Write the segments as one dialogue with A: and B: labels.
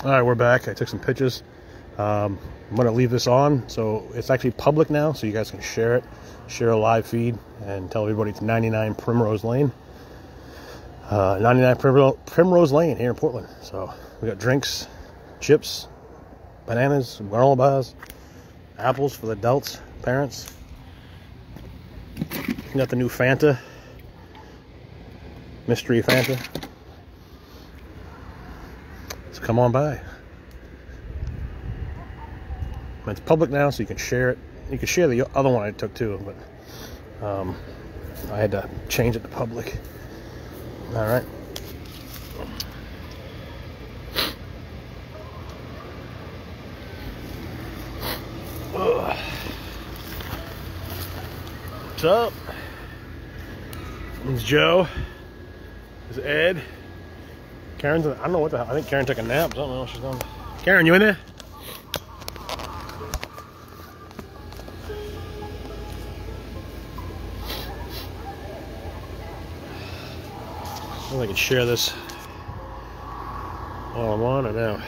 A: All right, we're back. I took some pictures. Um, I'm going to leave this on. So it's actually public now, so you guys can share it, share a live feed, and tell everybody it's 99 Primrose Lane. Uh, 99 Prim- Primrose Lane here in Portland. So we got drinks, chips, bananas, granola bars, apples for the adults, parents. Got the new Fanta, mystery Fanta. Come on by. It's public now, so you can share it. You can share the other one I took too, but um, I had to change it to public. All right. What's up? It's Joe. It's Ed. Karen's. I don't know what the hell. I think Karen took a nap. I don't know what she's done. Karen, you in there? I don't I can share this while I'm on or now.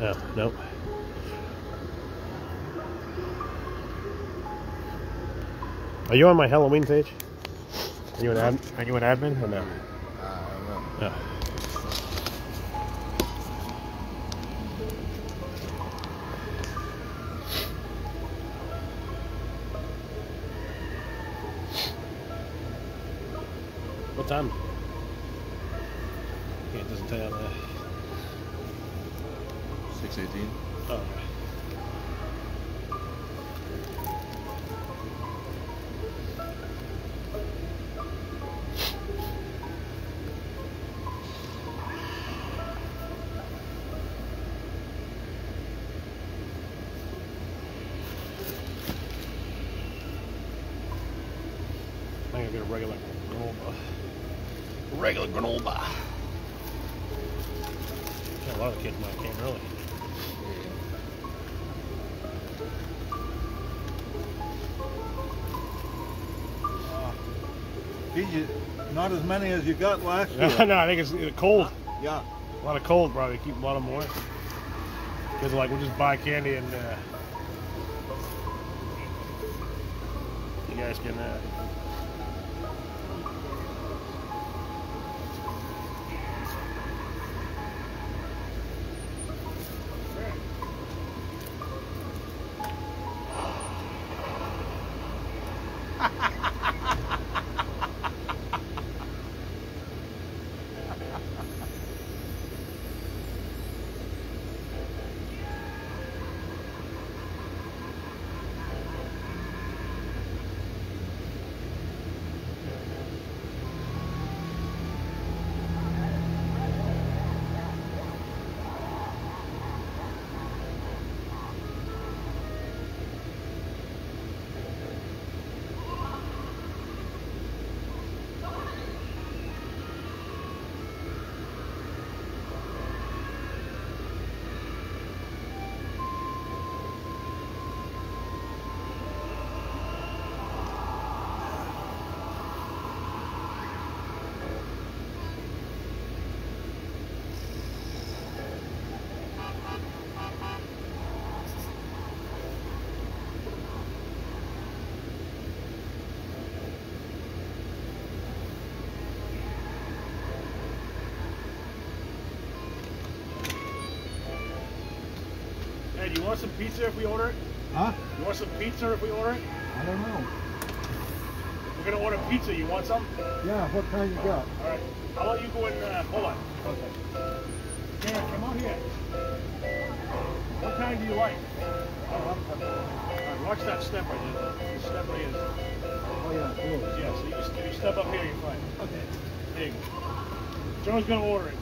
A: Oh, nope. Are you on my Halloween page? Are you an ad, Are you an admin or no? Uh, no. What time? Gonna get a regular granola. Regular granola. Got a lot of kids might came early.
B: Geez, not as many as you got last year.
A: no, I think it's cold.
B: Yeah.
A: A lot of cold, probably. Keep a lot of them away. Kids like, we'll just buy candy and uh, you guys can. Uh, pizza if we order it?
B: Huh?
A: You want some pizza if we order it?
B: I don't know.
A: We're gonna order pizza. You want some?
B: Yeah, what kind you got?
A: All right. I'll let you go in. Uh, hold on.
B: Okay.
A: Karen, come out here. What kind do you like?
B: Oh, I'm-
A: All right, watch that step right there. The step right here.
B: oh yeah, cool.
A: Yeah, so you, just, you step up here, you're fine.
B: Okay.
A: There you go. Joe's gonna order it.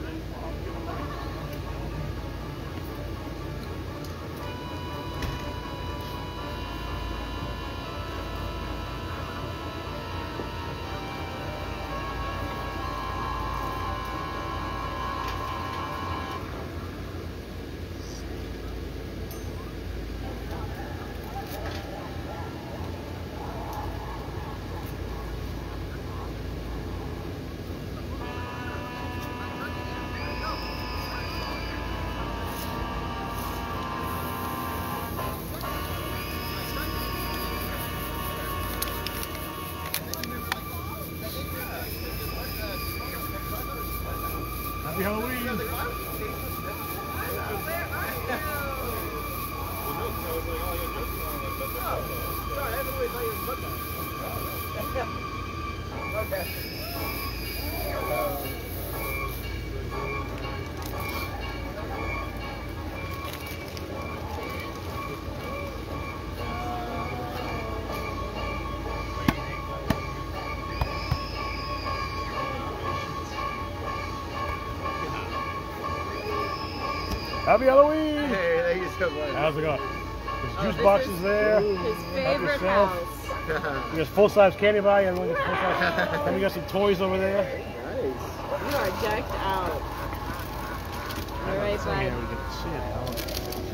A: Happy Halloween!
B: Hey, thank you so much.
A: How's it going? There's
C: Oh,
A: juice
C: this
A: boxes
C: is
A: there.
C: His favorite
A: yourself.
C: house.
A: There's full size candy bar. And we got full size. and we got some toys over there.
B: nice.
C: You are decked out. All right,
A: Yeah,
C: bud.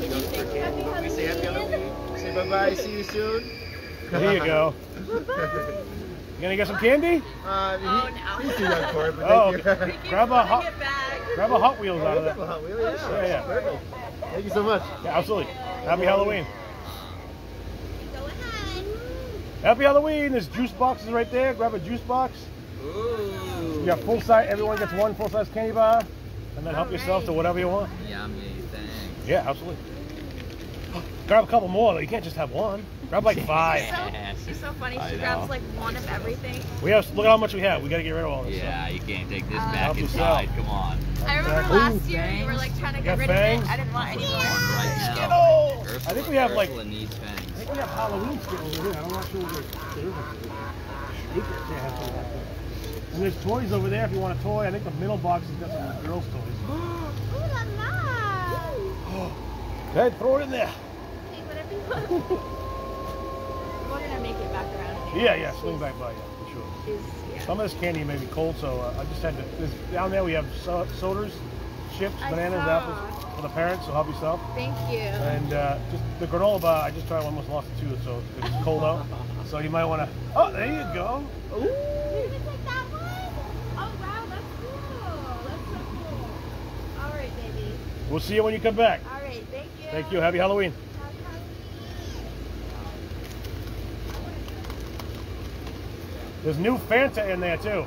A: we see.
C: Can you say happy
B: We say happy
C: Halloween?
B: Halloween. Say bye bye. See you soon.
A: There you go. Bye You gonna get some candy?
B: Uh, he,
C: Oh, no.
B: He's too young for it, but
A: Oh,
B: thank you.
A: Grab a hot-
C: it back.
A: Grab a Hot Wheels out of that.
B: Hot Wheel, yeah.
A: Yeah, yeah.
B: Perfect. Thank you so much.
A: Yeah, absolutely. Happy Halloween.
C: Go ahead.
A: Happy Halloween. There's juice boxes right there. Grab a juice box.
B: Ooh.
A: You got full size. Everyone gets one full size candy bar, and then help yourself to whatever you want.
D: Yummy, thanks.
A: Yeah, absolutely. Grab a couple more though. You can't just have one. Grab like five.
C: So, she's so funny.
D: I
C: She
D: know.
C: grabs like one of everything.
A: We have. Look at how much we have. We got to get rid of all this.
D: Yeah, you can't take this
C: Uh,
D: back
A: Help yourself.
D: inside. Come on.
C: I remember
A: Exactly.
C: last year you were like trying to
A: You
C: get rid
A: fangs?
C: of it. I didn't want any
D: One
C: more.
D: right.
A: Skittles!
D: Ursula,
A: I think we have, like-
D: Ursula needs fangs.
A: I think we have Halloween skittles in here. I'm not sure what there is. There has to be that. And there's toys over there if you want a toy. I think the middle box has got some girls' toys.
C: Ooh la la.
A: Go ahead, throw it in there.
C: Hey, whatever you want. We're gonna make it back around.
A: Yeah, yeah, swing back by you, for sure.
C: Yeah.
A: Some of this candy may be cold, so uh, I just had to. This, down there we have so, sodas, chips,
C: I
A: bananas,
C: saw.
A: apples for the parents, so help yourself.
C: Thank you.
A: And uh, just the granola bar, I just tried one, almost lost a tooth, so it's cold out. So you might want to. Oh, there you go.
C: Ooh. Did take that one? Oh wow, that's cool. That's cool. All right, baby.
A: We'll see you when you come back.
C: All right, thank you.
A: Thank you. Happy Halloween. There's new Fanta in there too.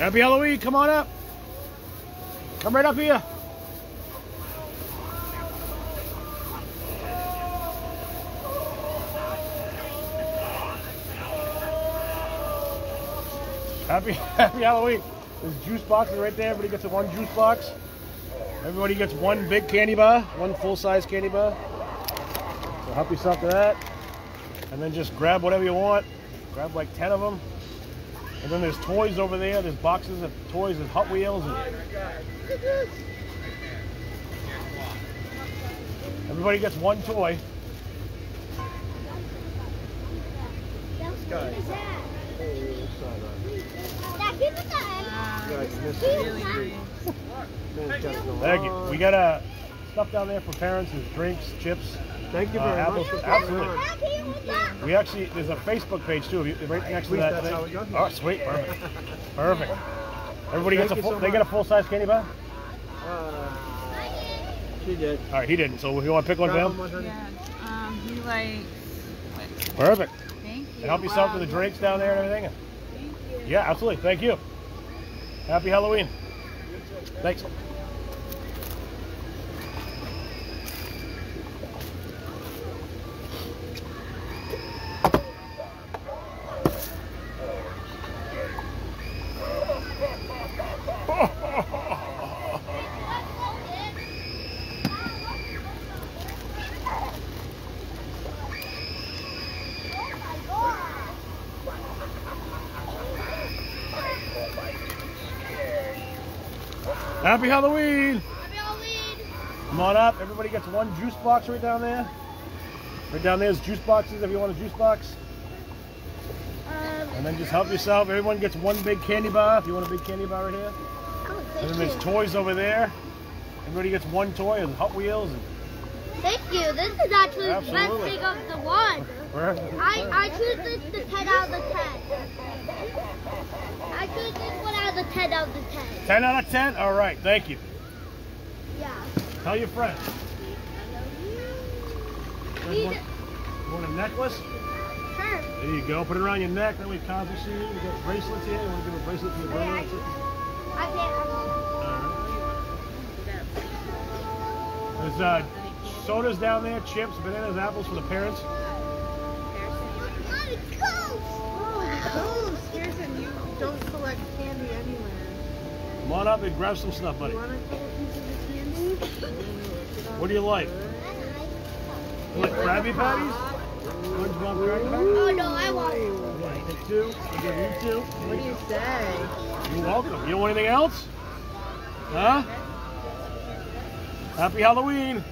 A: Happy Halloween. Come on up. Come right up here. Happy Happy Halloween. There's juice boxes right there. Everybody gets a one juice box. Everybody gets one big candy bar, one full size candy bar. So help yourself to that. And then just grab whatever you want. Grab like 10 of them. And then there's toys over there. There's boxes of toys and Hot Wheels. And everybody gets one toy. Thank you. We got uh, stuff down there for parents. There's drinks, chips.
B: Thank you
A: uh,
B: very
A: apples.
B: much.
A: Absolutely. We actually, there's a Facebook page too, if you- right next to
B: Please,
A: that
B: that's
A: thing.
B: how we got here.
A: Oh, sweet. Perfect. Perfect. Everybody
B: Thank
A: gets a full,
B: so
A: they get a full size candy bar?
B: Uh, she did.
A: All right, he didn't. So if you want to pick one for him?
C: Yeah. Um, he likes.
A: Perfect.
C: Thank you.
A: And help yourself
C: Wow,
A: to the
C: you
A: drinks down there and everything.
C: Thank you.
A: Yeah, absolutely. Thank you. Happy Halloween. Thanks. Happy Halloween. Happy Halloween! Come on up. Everybody gets one juice box right down there. Right down there is juice boxes if you want a juice box. Um, and then just help yourself. Everyone gets one big candy bar if you want a big candy bar right here. Oh, and then there's toys over there. Everybody gets one toy and Hot Wheels. And
C: Thank you. This is actually the best thing of the one.
A: Where-
C: I, I choose this the 10 out of the 10. I choose this one out of the 10 out of 10.
A: 10 out of 10? All right, thank you.
C: Yeah.
A: Tell your friends. There's
C: These-
A: one, you want a necklace?
C: Sure.
A: There you go. Put it around your neck. Then we Cosby see you. We got bracelets here. You want to give a bracelet to your brother? That's it.
C: I can't.
A: All right. There's uh, sodas down there, chips, bananas, apples for the parents.
E: Oh, Scarson, you don't collect candy anywhere.
A: Come on up and grab some stuff, buddy.
E: You want a couple pieces of candy?
A: What do you like? You like Krabby Patties? SpongeBob Krabby Patties?
C: Oh no, I want it.
A: Yeah, take two. I'll give you two.
E: What do you say?
A: You're welcome. You don't want anything else? Huh? Happy Halloween.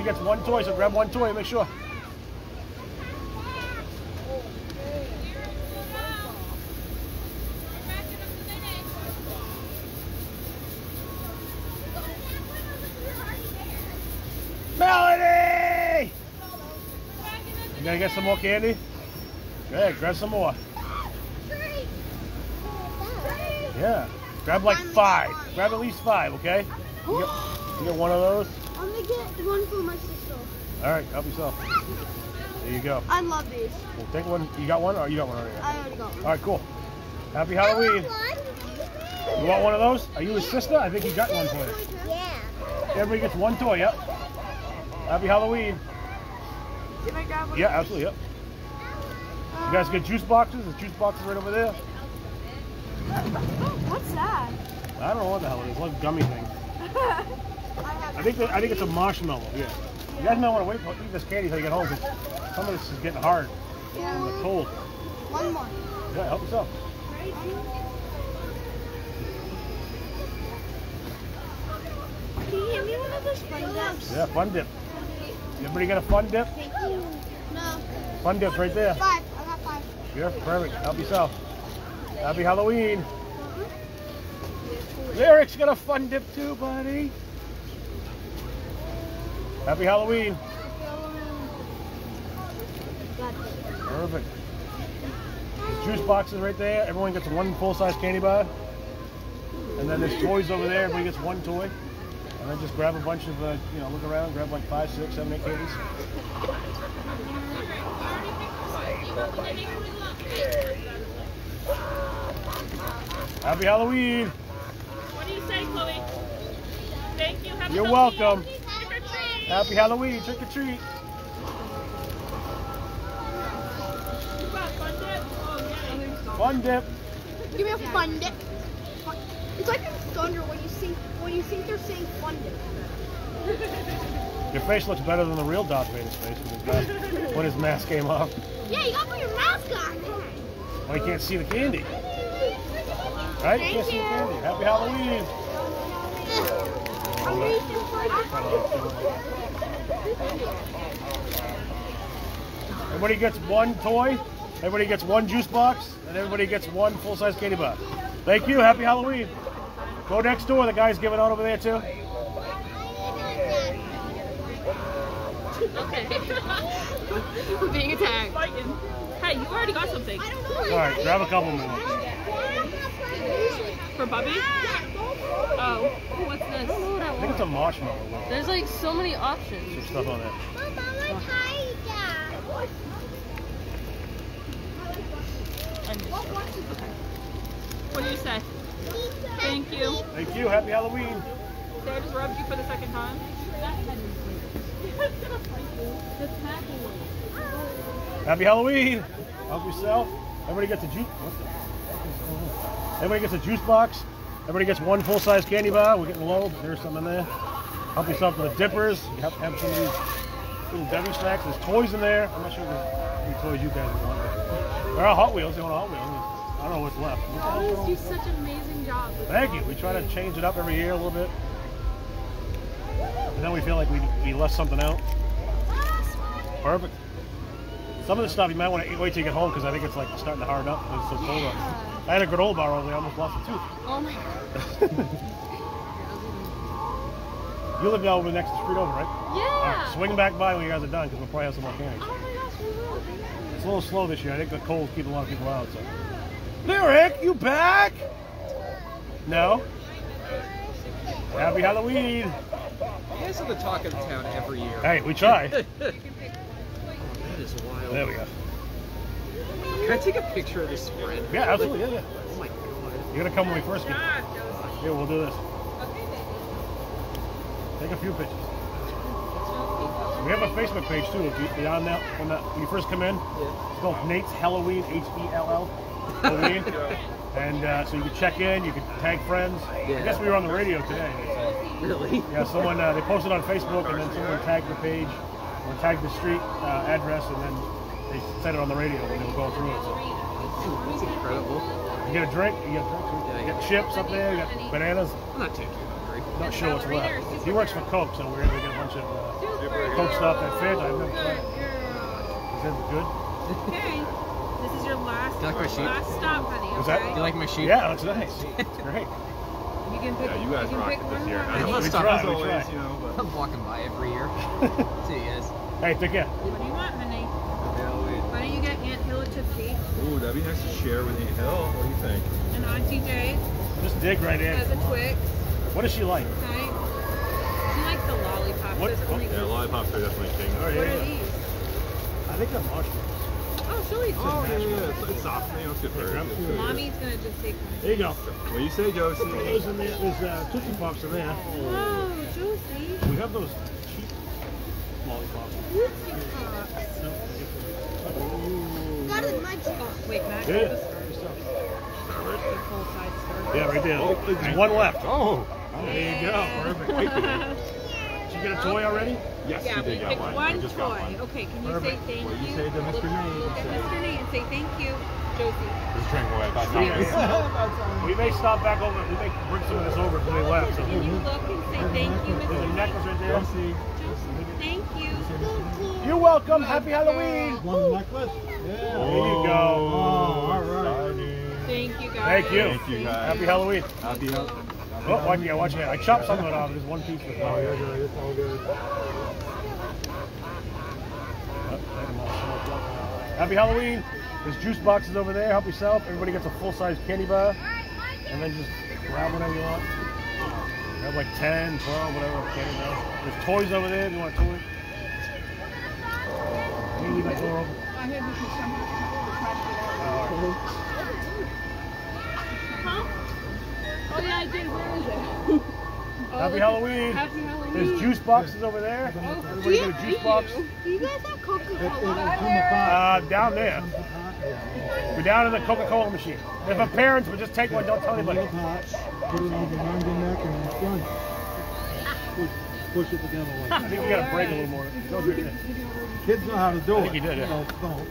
A: Everybody gets one toy, so grab one toy, make sure. Melody! You gonna get some more candy? Good, grab some more. Yeah. Grab like five. Grab at least five, okay? You you get one of those?
C: I'm gonna get one for my sister.
A: All right, help yourself. There you go.
C: I love these.
A: Well, take one. You got one, or you got one already?
C: I already got one.
A: All right, cool. Happy Halloween. You want one of those? Are you his sister? I think he got one for you.
C: Yeah.
A: Everybody gets one toy, yep. Happy Halloween.
E: Can I grab one?
A: Yeah, absolutely, yep. You guys get juice boxes? The juice box is right over there.
E: Oh, what's that?
A: I don't know what the hell it is. It's like a gummy thing. I think that, I think it's a marshmallow. Yeah. You guys might want to wait for eat this candy until you get home because some of this is getting hard. and It's cold.
C: One more.
A: Yeah, help yourself.
C: Can you give me one of those fun dips?
A: Yeah, fun dip. Everybody got a fun dip?
C: Thank you. No.
A: Fun dip right there.
C: Five. I got five.
A: Yeah, perfect. Help yourself. Happy Halloween. Lyric's got a fun dip too, buddy. Happy Halloween. Perfect. There's juice boxes right there. Everyone gets one full-size candy bar. And then there's toys over there. Everybody gets one toy. And then just grab a bunch of, uh, you know, look around, grab like five, six, seven, eight candies. Happy Halloween.
F: What do you say, Chloe? Thank you. Happy
A: You're
F: Halloween.
A: welcome.
F: Trick or treat.
A: Happy Halloween. Trick or treat.
F: You fun dip?
A: Fun dip.
E: Give me a fun dip. Fun- It's like in Thunder when you think when you think they're saying fun dip.
A: Your face looks better than the real Darth Vader's face when his mask, when his mask came off.
C: Yeah, you got to put your mask on.
A: Well, you can't see the candy. Right? You can't see the candy. Happy Halloween.
C: I'm reaching for
A: Everybody gets one toy. Everybody gets one juice box. And everybody gets one full-size candy bar. Thank you. Happy Halloween. Go next door. The guy's giving out over there too.
F: Okay.
E: We're being attacked.
F: Hey, you already got something.
A: All right, grab a couple more.
F: For Bubby? Oh, what's this?
A: I think it's a marshmallow.
F: There's like so many options.
A: Some stuff on there.
F: What do you say? Thank you.
A: Thank you. Happy Halloween.
F: Did I just rubbed you for the second time?
A: Happy Halloween. Help yourself. Everybody gets a juice. What the fuck is going on? Everybody gets a juice box. Everybody gets one full-size candy bar. We're getting low. but There's some in there. Help yourself to the dippers. You have have some of these little Debbie snacks. There's toys in there. I'm not sure many toys you guys want. There are Hot Wheels. They want a Hot Wheels. I don't know what's left. What
E: You
A: going
E: do such an amazing job.
A: Thank you. We try to change it up every year a little bit. And then we feel like we, we left something out. Perfect. Some of the stuff you might want to wait till you get home because I think it's like starting to harden up. It's so cold out. I had a granola bar over there, I almost lost a tooth.
G: Oh my god.
A: You live down over the next street over, right? All right,
G: Yeah.
A: swing back by when you guys are done because we'll probably have some more candies.
G: Oh my gosh, we will.
A: It's a little slow this year. I think the cold's keeping a lot of people out. So. Lyric, you back? No. Happy Halloween.
B: You guys are the talk of the town every year.
A: Hey, we try.
B: that is wild.
A: There we go.
B: Can I take a picture of this spread?
A: Yeah, absolutely. Yeah, yeah.
B: Oh my god.
A: You're gonna come when we first get.
G: Ah, Josie.
A: Here, we'll do this.
G: Okay, baby.
A: Take a few pictures. We have a Facebook page too. If you, beyond that, when, that, when you first come in, it's called Nate's Halloween, H E L L. Halloween. And uh, so you can check in, you can tag friends. I guess we were on the radio today.
B: Really?
A: Yeah, someone uh, they posted on Facebook, and then someone tagged the page or tagged the street uh, address, and then they said it on the radio when they were going through it. So
B: That's incredible.
A: you get a drink, you get drinks, you get chips up there, you got bananas.
B: I'm not too too hungry.
A: Not sure what's left. He works for Coke, so we're gonna get a bunch of uh, Coke stuff that fit. I've never tried. it. Is it good?
G: Okay. This is your last,
B: You like my sheep?
G: last stop, honey.
A: Was
G: okay?
A: that-
B: You like my sheep?
A: Yeah, that's nice. It's great.
G: You can pick.
H: Yeah, you guys
G: can
H: rocked
G: pick
H: it
G: one
H: this year. I
G: honey.
H: know
B: Let's stop as always, you know, but I'm walking by every year. See you guys.
A: Hey, take care.
G: What do you want, honey?
H: Halloween.
G: Why don't you get Aunt Hill a tootsie
H: Ooh, that'd be nice to share with Aunt Hill. What do you think?
G: and Auntie Jay
A: Just dig right in.
G: has a Twix.
A: What is she like?
G: Okay. She likes the lollipops.
A: What-
G: Those are only
H: Yeah, lollipops are definitely king.
A: Oh,
G: What
A: yeah,
G: are
A: yeah.
G: these?
A: I think they're mushrooms.
G: Oh, she'll eat
H: Oh,
G: some.
H: yeah, yeah, it's, it's soft. You know, it's good for her. It's good for.
G: Mommy's gonna just take one.
A: There you go.
H: What do you say, Josie?
A: Those in there. There's uh, Tootsie Pops in there.
G: Whoa, Josie.
A: We have those cheap lollipops.
G: Tootsie Pops.
C: That is my.
G: Oh, wait, Matt.
A: Yeah.
G: hold the star. Full size star.
A: Yeah, right there. There's one left.
H: Oh,
A: There you go. Perfect. Thank you. Did you get a toy already?
H: yes,
G: Yeah,
H: you
G: we
H: did get
G: picked
H: one.
G: one toy.
H: got one.
G: Okay, can you
A: Perfect.
G: say thank
H: Well, you
G: you?
H: say to Mr.
G: Look,
H: Nate,
G: look at Mr. Nate and say thank you, Josie.
H: Just drink away. That's
A: Yeah, yeah. We may stop back over. We may bring some of this over when we left. So.
G: Can you look and say thank you,
A: There's a necklace right there.
H: Josie.
G: Thank you.
A: You're welcome. Happy Halloween.
B: One necklace?
A: There you go.
B: Oh, all right.
G: Thank you guys.
A: Thank you.
H: Thank you, guys.
A: Happy Halloween.
H: Happy Halloween.
A: Oh, watch, yeah, watch it. I chopped some of it off. There's one piece with
H: Oh, you're good. It's all good.
A: Happy Halloween. There's juice boxes over there. Help yourself. Everybody gets a full-size candy bar. And then just grab whatever you want. Grab like 10, 12, whatever candy bars. There's toys over there if you want a toy. Can you leave that door open?
G: Huh? Oh yeah, I did. Where is it? Oh,
A: Happy. Halloween.
G: Happy Halloween.
A: There's juice boxes over there.
G: Oh,
A: Everybody get a juice box.
C: Do you guys have Coca-Cola?
A: Uh, down there. We're down in the Coca-Cola machine. If a parents would just take one, don't tell anybody.
B: Put it on behind your neck and in front. Push, push it together
A: I think we gotta break a little more. Those are good.
B: Kids know how to do
A: I
B: it.
A: think you did, yeah.
B: Adults don't.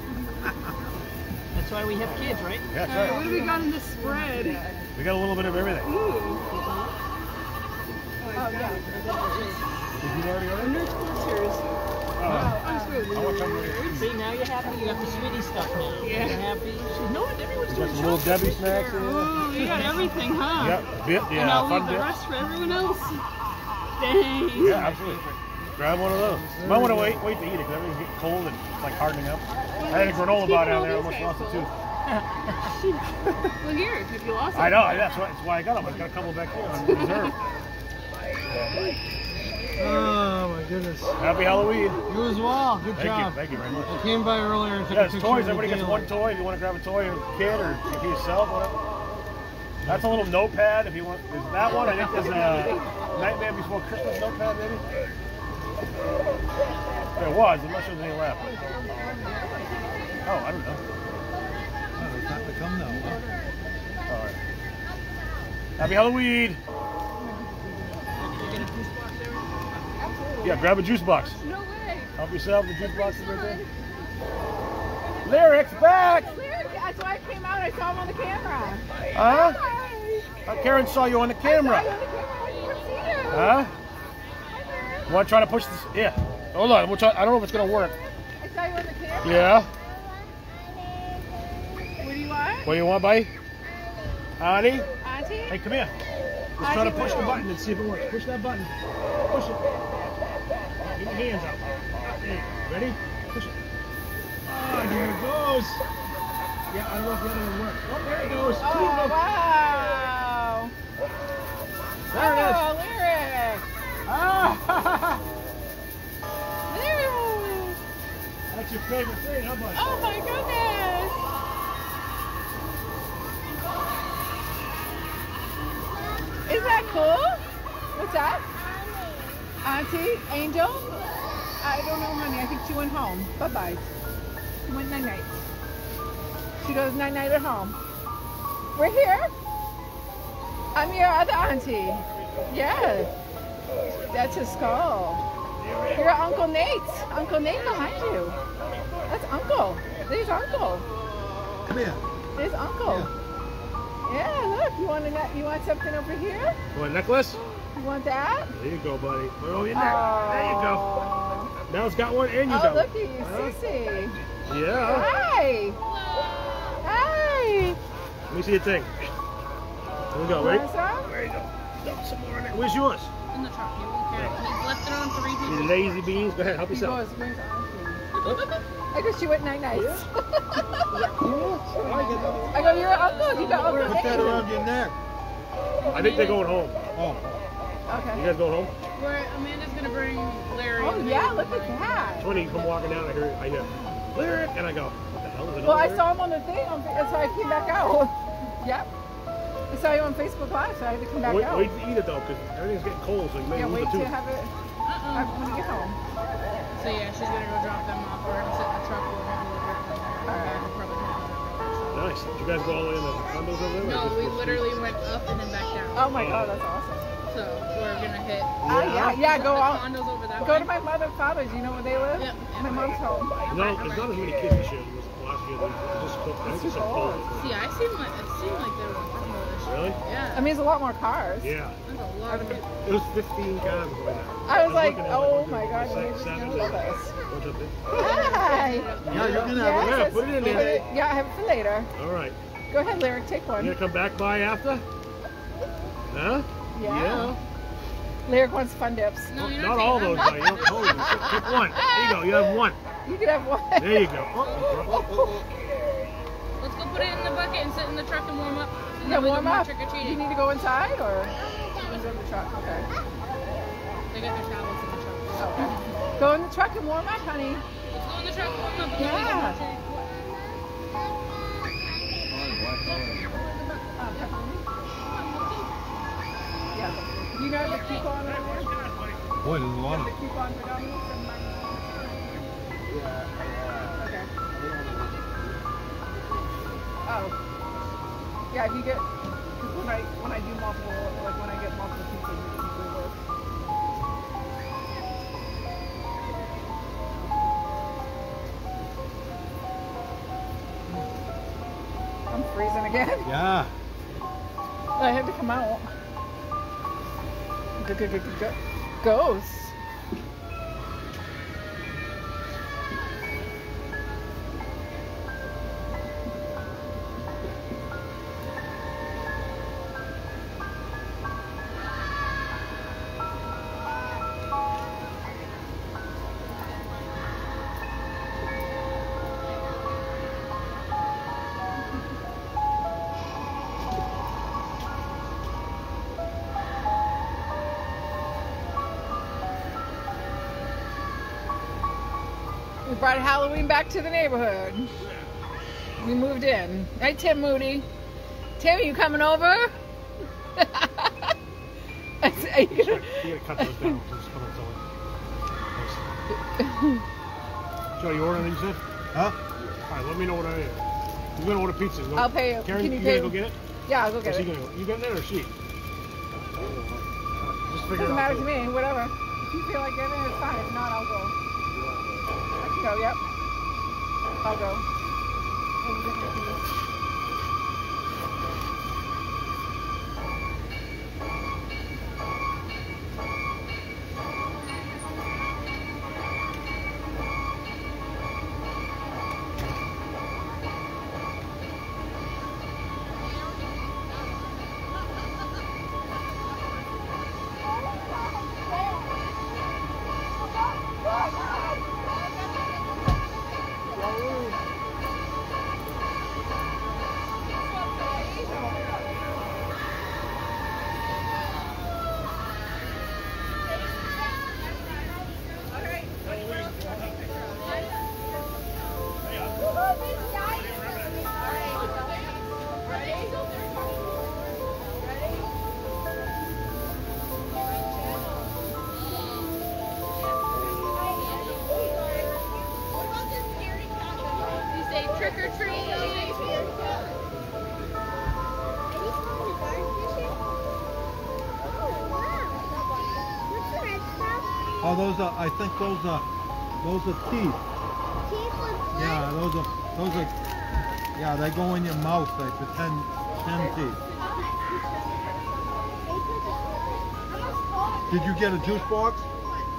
F: That's why we have kids, right?
A: Yeah, that's
G: Alright, what do we got in this spread?
A: We got a little bit of everything. Oh Did you already order? Oh,
G: I'm so
A: I want some of this.
F: See, now you're happy. You got the sweetie stuff now.
G: Yeah.
F: You're happy. She, no, everyone's
A: We
F: doing
A: got some little Debbie snacks in.
G: Oh, you got everything, huh?
A: Yep, bit,
G: and
A: yeah,
G: I'll
A: fun
G: leave the
A: dip.
G: rest for everyone else. Dang.
A: Yeah, absolutely. Grab one of those. Might want to wait, wait to eat it because everything's getting cold and it's like hardening up. I had a granola bar down there, almost lost a tooth.
G: Well, here, if you lost it.
A: I know, that's why, that's why I got them. I got a couple back here on reserve.
B: Oh my goodness.
A: Happy Halloween.
B: You as well. Good
A: Thank you,
B: job.
A: thank you very much.
B: I came by earlier and took
A: Yeah,
B: a picture
A: toys.
B: of
A: Everybody gets one toy. If you want to grab a toy, a kid or for yourself, whatever. That's a little notepad. If you want, is that one? I think there's a Nightmare Before Christmas notepad, maybe. There was. I'm not sure there's any left. Oh, I don't know.
B: Oh, it's not to come now. huh?
A: All right. Happy Halloween. Yeah, grab a juice box.
G: No way.
A: Help yourself. The juice box is right there. Lyrics back.
G: That's why I came out. I saw him on the camera.
A: Huh? Uh, Karen saw you on the camera. Huh? You want to try to push this? Yeah. Hold on. We'll try. I don't know if it's going to work.
G: I saw you on the camera.
A: Yeah. What do you want? What do you want, buddy? Auntie?
F: Auntie?
A: Hey, come here. Let's Auntie, try to push the button and see if it works. Push that button. Push it. Get your hands out. There Ready? Push it. Oh, there it goes. Yeah, I don't know if the other one works. Oh, there it goes.
F: Oh, wow.
A: There it is. That's your favorite thing, huh, buddy?
F: Oh my goodness. Is that cool? What's that? Auntie? Angel? I don't know, honey. I think she went home. Bye bye. She went night night. She goes night night at home. We're here. I'm your other auntie. Yeah. That's his skull. You're Uncle Nate. Uncle Nate behind you. That's Uncle. There's Uncle.
B: Come here.
F: There's Uncle. Yeah, look. You want a, you want something over here?
A: You want a necklace?
F: You want that?
A: There you go, buddy. Put it over your neck. There you go.
F: Oh,
A: Now it's got one and you
F: oh
A: got
F: look at
A: one.
F: you,
A: Huh?
F: Sissy.
A: Yeah.
F: Hi. Hi.
A: Let me see your thing. Here we go. Ready?
F: Want some?
A: There you go. Dump some more in there. Where's yours?
G: In the truck. He won't carry it. He's left it on three
A: These
G: people.
A: lazy beans. Go ahead, help
F: He
A: yourself.
F: goes. I guess she went night nights. I go, you're Uncle. You got Uncle
B: Put that around your neck.
A: I think they're going home.
B: Oh.
A: You guys going home?
G: Where Amanda's gonna bring Larry.
F: Oh yeah, look at that.
A: Twenty, you come walking down. I hear, I hear, lyric, and I go, what the hell is it?
F: Well, I saw him on the thing, on, that's why I came back out. yep. I saw you on Facebook Live, so I had to come back
A: Wait,
F: out.
A: wait to eat it though, because everything's getting cold, so you may
F: yeah,
A: lose
F: wait
A: a
F: to have it
G: Uh-uh.
F: uh, when you get home.
G: So yeah, she's gonna go drop them off. We're gonna sit in the truck. We're gonna deliver it from there. And we'll probably come out.
A: Nice. Did you guys go all the way in the condos over there?
G: No, we
A: the street?
G: literally went up and then back down.
F: Oh my god, that's awesome.
G: So we're gonna hit.
F: Oh yeah, yeah, go
G: the
F: out.
G: condos over that
F: Go
G: way.
F: to my mother and father's. You know where they live?
G: Yep.
F: My mom's home.
A: No, there's not as many kids this year as there was last year. It's just cold. I think it's so cold.
G: See, I seem like it seemed like there was more this year.
A: Really?
G: Yeah.
F: I mean, there's a lot more cars.
A: Yeah.
G: There's a lot of.
A: It was 15 cars going there.
F: I was like,
A: looking at it,
F: oh
A: one, two,
F: my god,
A: three,
F: you're
A: six,
F: gonna
A: seven,
F: love
A: eight. What's up there?
F: Hi.
B: Yeah, you can have
F: Yes,
B: it.
A: Yeah, put it in there.
F: it- Yeah, I have it for later.
A: All right.
F: Go ahead, Lyric, take one.
A: You gonna come back by after? Huh?
F: Yeah. Lyric wants fun dips.
G: No, you're
A: Not
G: not
A: all those,
G: them.
A: buddy. You don't hold them. Pick one. There you go. You have one.
F: You can have one.
A: There you go. Oh,
G: Let's go put it in the bucket and sit in the truck and warm up. And
F: Yeah, warm up.
G: Trick or
F: You need to go inside or you can go in the truck? Okay.
G: They got their towels in the truck.
F: Okay. Go in the truck and warm up, honey.
G: Let's go in the truck and warm up. and then we go
F: Yeah.
G: more trick
F: pepperoni? Yeah. You know the coupon right there?
B: Boy, there's a lot
F: The
B: of
F: coupon for Domino's and mine. Okay. Oh. Yeah, if you get, cause when I, when I do multiple, like when I get multiple pizzas, it usually works. I'm freezing again.
B: Yeah.
F: I had to come out. Go, go, go, go, go. Ghosts. Back to the neighborhood. We moved in. Right, Tim Moody? Tim, you coming over? I said, Are you
A: You
F: gonna...
A: gotta cut those down. Just come on, someone. Joe, you ordering these in?
B: Huh?
A: All right, let me know what I need. You're gonna order pizza. Go.
F: I'll pay you.
A: Karen,
F: Can you
A: you
F: pay-
A: gonna go get it?
F: Yeah, I'll go get
A: she
F: it.
A: gonna go? You getting it or she? Just figure
F: Doesn't
A: it
F: matter to me, whatever. If you feel like getting it, it's fine. If not, I'll go. I can go, yep. I'll go.
B: Those are, I think those are, those are teeth.
C: Teeth.
B: Yeah, those are, those are, yeah, they go in your mouth, they pretend, pretend teeth. Did you get a juice box?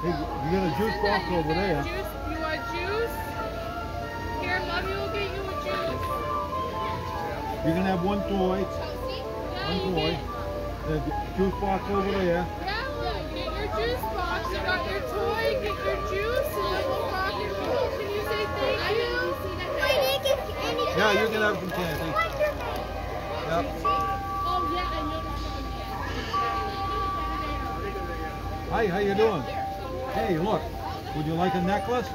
B: Hey, you got a juice box over there.
I: Juice? You want juice? Here, mommy will get you a juice.
B: You can have one toy, one toy. The juice box over there.
I: Get your juice, and then we'll rock and roll. Can you say thank you?
C: I didn't get any
B: Yeah, you can have some candy.
C: What's your name?
B: Yep.
I: Oh, yeah, I know this one.
B: Hi, how you doing? Hey, look. Would you like a necklace?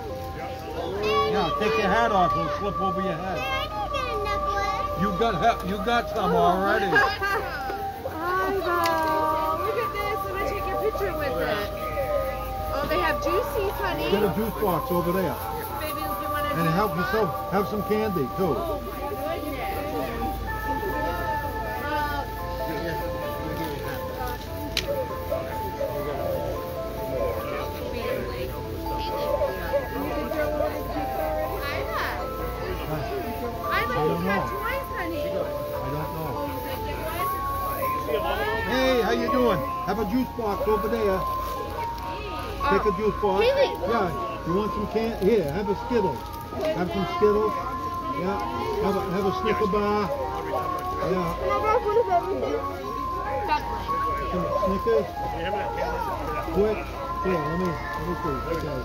B: Yeah, take your hat off. It'll slip over your head.
C: I didn't get a necklace.
B: You got you got some already.
G: Hi, Bo. Look at this. Let me take your picture with it. They have juices, honey.
B: Get a juice box over there.
G: Baby, you want
B: And help yourself have some candy too.
G: Oh, my.
B: I
G: I
B: don't
G: honey.
B: I don't know. Hey, how you doing? Have a juice box over there. Take a juice box.
C: Really?
B: Yeah. You want some can? Here, have a Skittles. Have some Skittles. Yeah. Have a have a Snicker bar. Yeah. Some Snickers. Quick. Here, let me let me see. Okay.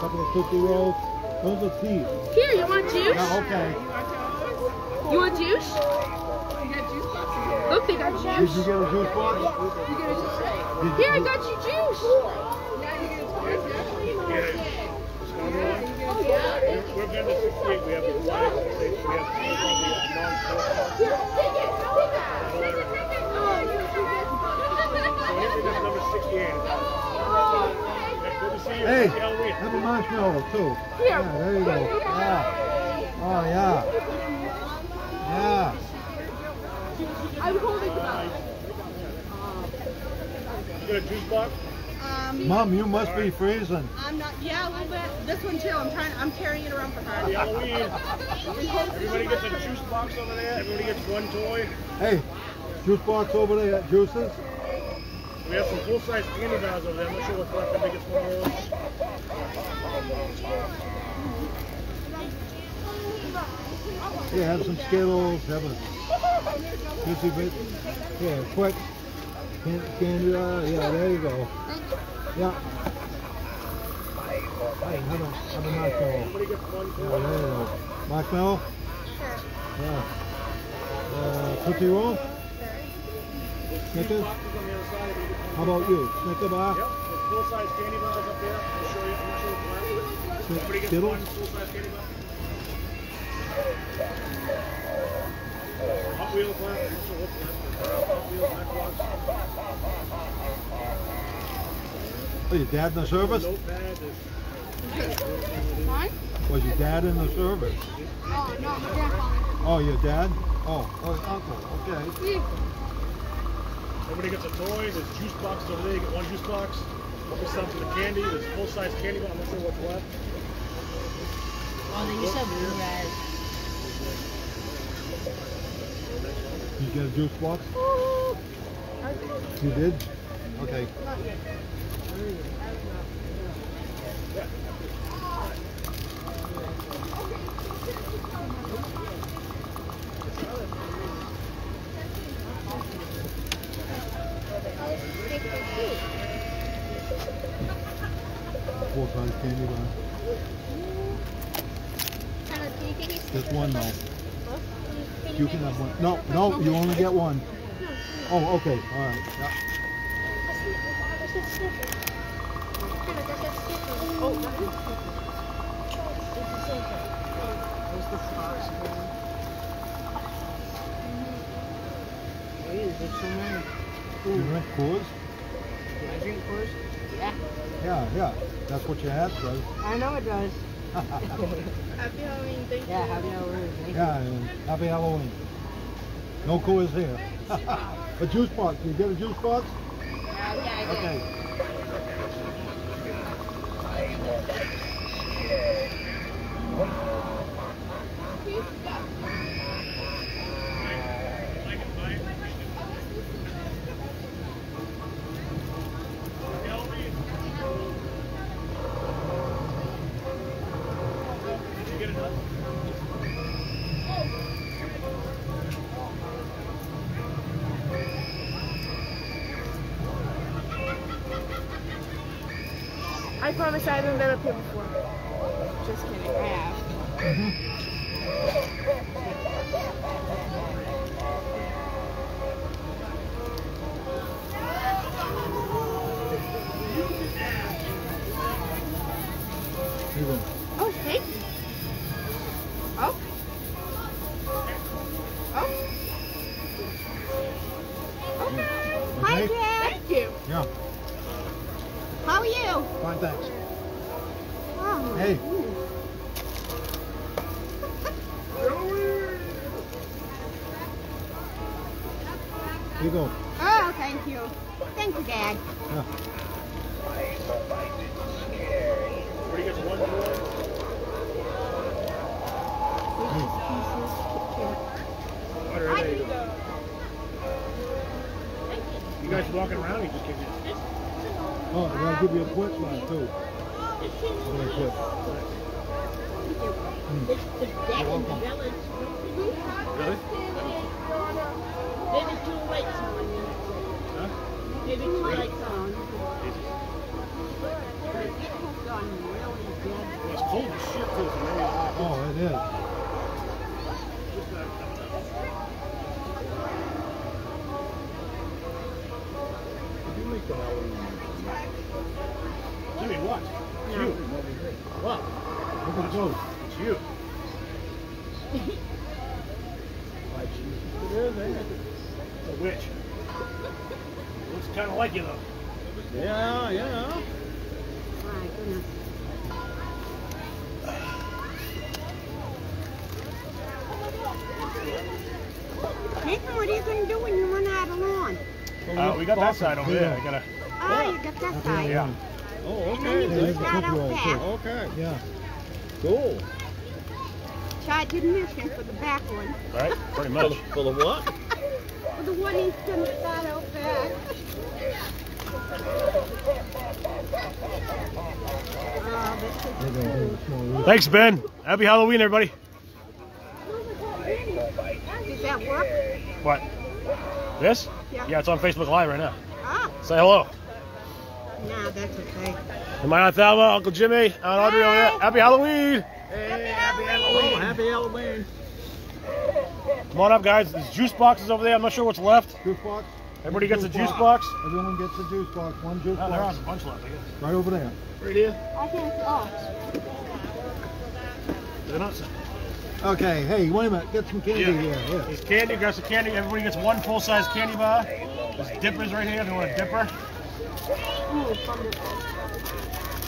B: Couple of Tootsie Rolls. Those are teeth.
G: Here, you want juice?
B: Yeah. Okay.
G: You want juice? Look, they got
B: Did you get a juice box? Did
G: Here, I
B: you-
G: got you juice.
A: We're going to 68. We have the flag. We have non-sport. number 68. Good to see you.
B: Hey, have a marshmallow too.
G: Here.
B: Yeah, there you go. Yeah. Oh yeah. Yeah.
G: I'm holding the bag.
A: You got a juice box?
C: Um,
B: Mom, you must be freezing.
C: I'm not. Yeah, a little bit. This one too. I'm trying. I'm carrying it around for
A: Happy
C: her.
A: Halloween. Everybody gets a juice box over there. Everybody gets one toy.
B: Hey, juice box over there. Juices.
A: We have some full-size candy bars over there. I'm not sure what's left. The biggest one of those.
B: Yeah, have some Skittles. Have a juicy bit. Yeah, quick. Can, candy bar. Yeah, there you go. Yeah. Hey, have a have a marshmallow.
A: One
B: Yeah, there you go. Marshmallow. Yeah. Uh, Tootsie Roll. Snickers.
A: Boxes on the other side. Everybody gets one.
B: How about you? Snicker bar.
A: Yep, full-size candy bars up there. I'll show you. I'm not sure what's left. Everybody gets
B: Skittles.
A: one full-size candy bar. Hot Wheels left. I'm not sure what's left. Hot Wheels, Matchbox.
B: Oh, your dad in the service?
A: Notepad.
B: Was your dad in the service?
C: Oh no, my grandpa.
B: Oh, your dad? Oh, oh, uncle. Okay.
A: Everybody gets a toy. There's juice boxes over there. You get one juice box. Couple some for the candy. There's full size candy bar. I'm not sure what's left.
I: Oh, they used to have blue red.
B: Did you get a juice box? You did? Okay. Full size candy bar. Just one though. You can have one. No, no, you only get one. Oh, okay. All right. Yeah. You drink Coors?
I: I drink Coors. Yeah.
B: Yeah, yeah. That's what your hat says.
I: I know it does.
C: happy Halloween, thank
I: yeah, you. Happy Halloween.
B: yeah, happy Halloween. No coolers here. a juice box. Can you get a juice box?
I: Uh, yeah, I did.
B: Okay.
C: I promise I haven't been up here before. Just kidding, I have.
B: Here
J: that side over there. I gotta.
E: Oh, you got that side.
J: Yeah.
B: Oh,
E: And then you
B: okay.
E: put that out back.
B: Okay. Yeah. Cool.
E: Charge admission for the back one.
J: Right? Pretty much.
B: For the what?
E: For the one he's going to start out back. Oh, this is
B: They're gonna do a small roof.
A: Thanks, Ben. Happy Halloween, everybody.
E: Did that work?
A: What? This?
E: Yeah.
A: Yeah, it's on Facebook Live right now.
E: Ah,
A: Say hello.
E: nah, that's okay.
A: Am I on Thelma, Uncle Jimmy, Aunt Audrey over there? Happy Halloween.
B: Hey, happy Halloween. happy Halloween.
A: Come on up, guys. There's juice boxes over there. I'm not sure what's left.
B: Juice box.
A: Everybody gets a juice box.
B: Everyone gets a juice box. One juice
A: Oh, there are
B: box.
A: a bunch left, I guess.
B: Right over there.
A: Right here.
E: I can't, oh.
A: They're not.
B: Okay, hey, wait a minute. Get some candy
A: Yeah.
B: here. Here.
A: There's candy. Got some candy. Everybody gets one full-size candy bar. There's dippers right here. If you want a dipper.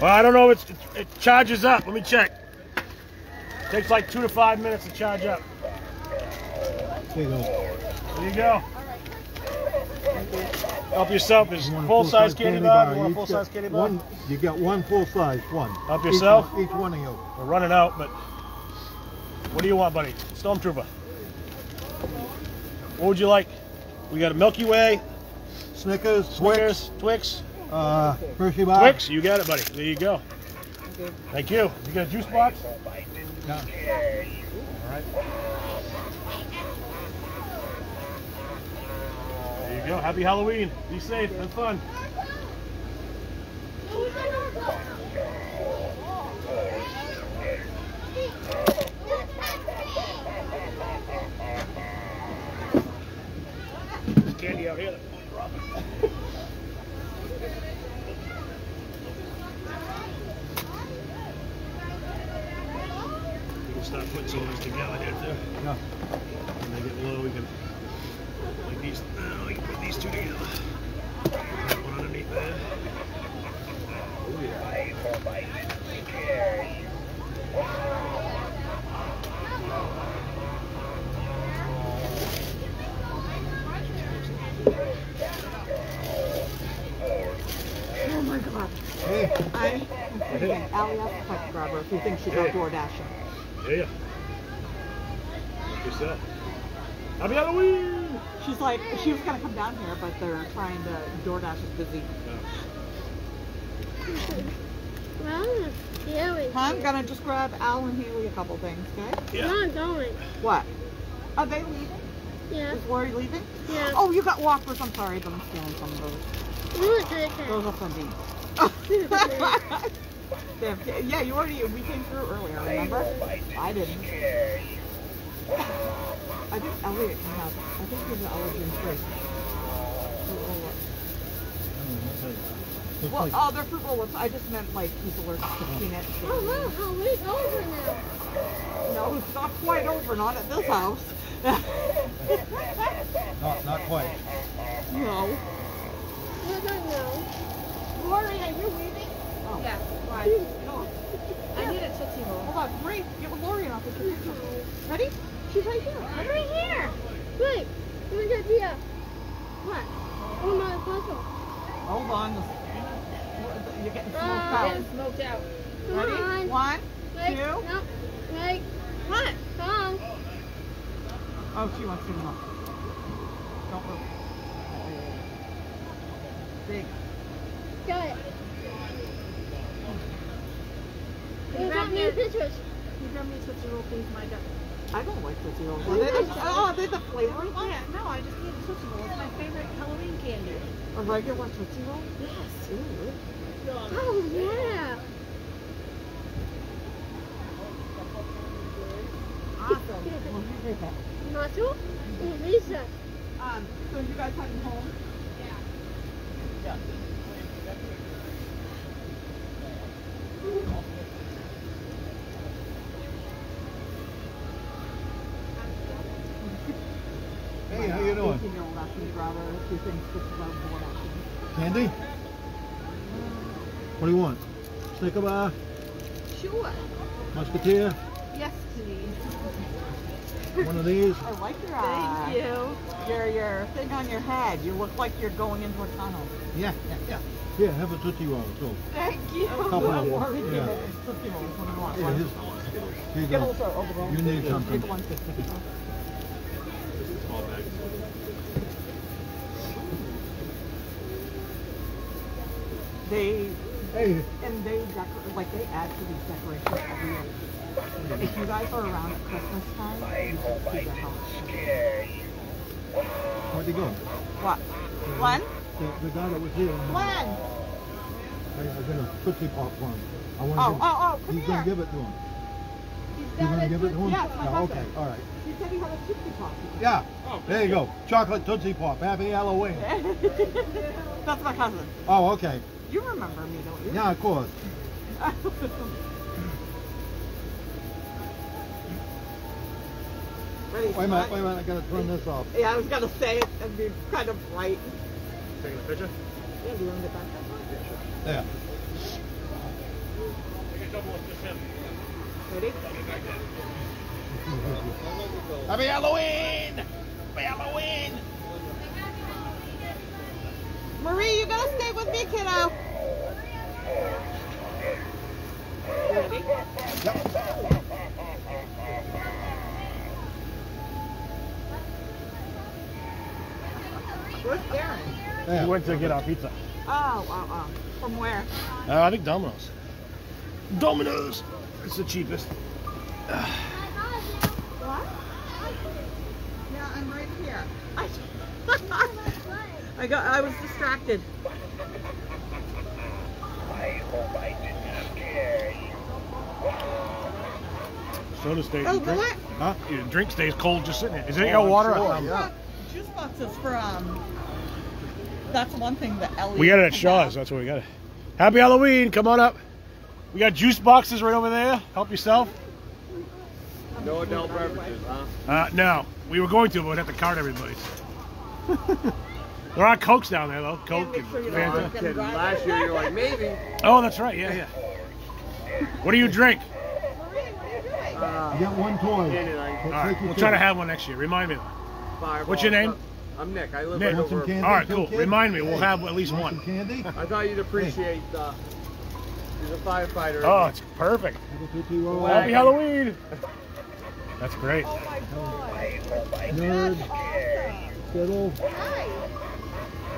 A: Well, I don't know. It's, it, it charges up. Let me check. Takes like two to five minutes to charge up.
B: There you go.
A: There you go. Help yourself. There's
B: You want a
A: full-size candy bar. You want a full-size candy bar?
B: One, you got one full size, one.
A: Help
B: Each
A: yourself.
B: one- Each one of you.
A: We're running out, but what do you want, buddy? Stormtrooper. What would you like? We got a Milky Way,
B: Snickers,
A: Snickers, Twix.
B: uh, Hershey bar.
A: Twix, you got it, buddy. There you go. Thank you. You got a juice box?
B: Yeah.
A: All right. There you go. Happy Halloween. Be safe. Have fun. There's out here. We can start putting some of these together here too.
B: Yeah.
A: When they get low, we can like these. Uh, we can put these two together. Put one underneath there.
E: Oh my God.
B: Hey,
E: I,
K: Okay, Allie asked if I could grab her if you think she'd go door dashing.
L: Yeah, yeah. Help yourself. Happy Halloween!
K: She's like, she was gonna come down here, but they're trying to, DoorDash is busy.
C: Well, yeah.
K: I'm gonna just grab Al and Haley a couple things, okay?
C: I'm not going.
K: What? Are they leaving?
C: Yeah.
K: Is Lori leaving?
C: Yeah.
K: Oh, you got Whoppers. I'm sorry, but I'm stealing some of those.
C: We went to the
K: Those are from me. Damn, yeah, you already, we came through earlier, remember? I didn't. I think Elliot can have, I think he's an allergen free.
B: Looks mm-hmm.
K: Well,
B: like,
K: oh, they're fruit roll-ups. I just meant like he's allergic to peanuts.
C: Oh wow, Halloween's over now.
K: No, it's not quite over, not at this house.
B: not, not quite.
K: no.
C: I don't know.
K: Lori, are you leaving? Oh.
G: Yeah, why?
K: No.
G: I need a Tootsie Roll.
K: Hold on, Marie, get Lori I'll take picture. Ready?
C: She's right here. I'm right here. Wait, where's that idea? What? Oh my puzzle.
K: Hold on. You're getting smoked
C: Ah,
K: out.
G: Getting smoked out.
C: Come
K: Ready?
C: on.
K: One,
C: Wait,
K: two.
C: no. Wait. What? Come. on.
K: Oh, she wants to come up. Don't move. Big.
C: Got it.
G: Can you
C: There's
G: me a-
C: pictures.
G: You grab me a Tootsie Roll, please, my duck?
K: I don't like Tootsie Rolls. Are they the, oh, are they the flavored ones?
G: Yeah, no, I just need a Tootsie Roll. It's my favorite Halloween candy.
K: A regular Tootsie Roll?
G: Yes.
K: Ooh.
C: Oh yeah.
K: Awesome. Take
C: And Lisa.
K: Um, so you guys heading home? Yeah.
B: Hey, how you doing?
K: 18-year-old asked me to grab her a few things just about board.
B: Candy? What do you want? Snicker bar?
K: Sure.
B: Musketeer?
G: Yes, please.
B: One of these?
K: I like your eye.
G: Thank you.
K: Your, your thing on your head. You look like you're going into a tunnel.
B: Yeah, yeah, yeah. Here, have a Tootsie Roll, too.
K: Thank you.
B: Couple of them, yeah.
K: know, it's Tootsie Rolls. What do you want?
B: Yeah,
K: One?
B: here's, here you go.
K: are over there.
B: You need something.
K: the one. They
B: Hey,
K: and they decor like they add to these decorations every year. If you guys are around at Christmas time, you should see their house.
B: where'd he go?
K: What? Glenn?
B: The, the guy that was here.
K: Glenn!
B: I, I got a Tootsie Pop for him. I want
K: Oh,
B: to
K: oh, oh, come
B: He's
K: here.
B: gonna give it to him.
K: He's
B: He's gonna give it to him?
K: Yeah, my
B: Yeah,
K: husband.
B: okay, all right.
K: He said he had a Tootsie Pop.
B: Yeah, there you go. Chocolate Tootsie Pop. Happy Halloween.
K: That's my cousin.
B: Oh, okay.
K: You remember me, don't you?
B: Yeah, of course.
K: Ready,
B: Wait a minute, wait a minute. I gotta turn this off.
K: Yeah, I was gonna say it and be kind of bright.
L: Taking a picture?
K: Yeah, do you want to get back that far?
B: There.
L: Take a double with just him.
K: Ready?
B: Happy Halloween! Happy Halloween!
K: Marie, you gotta stay with me, kiddo. Ready? Where's Darren?
B: There.
A: We went to get our pizza.
K: Oh, oh, oh. From where?
A: Uh, I think Domino's. Domino's. It's the cheapest.
K: What? Yeah, I'm right here. I, I got. I was distracted.
A: Soda stays.
K: Oh,
A: drink,
K: what?
A: Huh? Your drink stays cold just sitting there. Is it
B: Oh,
A: got
B: I'm
A: water?
B: sure,
A: Um,
B: yeah.
K: Juice boxes for um. That's one thing that Ellie.
A: We got it at Shaw's. That's where we got it. Happy Halloween. Come on up. We got juice boxes right over there. Help yourself.
H: No adult beverages, huh?
A: Uh, no. We were going to, but we'd have to cart everybody. there are Cokes down there, though. Coke and
K: sure you
A: Fanta.
K: want
H: I'm. Last year you were like, maybe.
A: Oh, that's right. Yeah, yeah. What do you drink?
H: Uh,
B: You get one toy.
H: Candy.
A: All right. We'll try to have one next year. Remind me.
H: Fireball.
A: What's your name?
H: I'm Nick. I live
A: Nick.
H: right over.
B: candy?
A: All right, cool.
B: kid?
A: Remind me. We'll have at least one.
B: candy?
H: I thought you'd appreciate uh, He's a firefighter.
A: Oh, it's perfect.
B: Have a Tootsie Roll.
A: Happy Halloween. That's great.
B: Nerd. Skittle.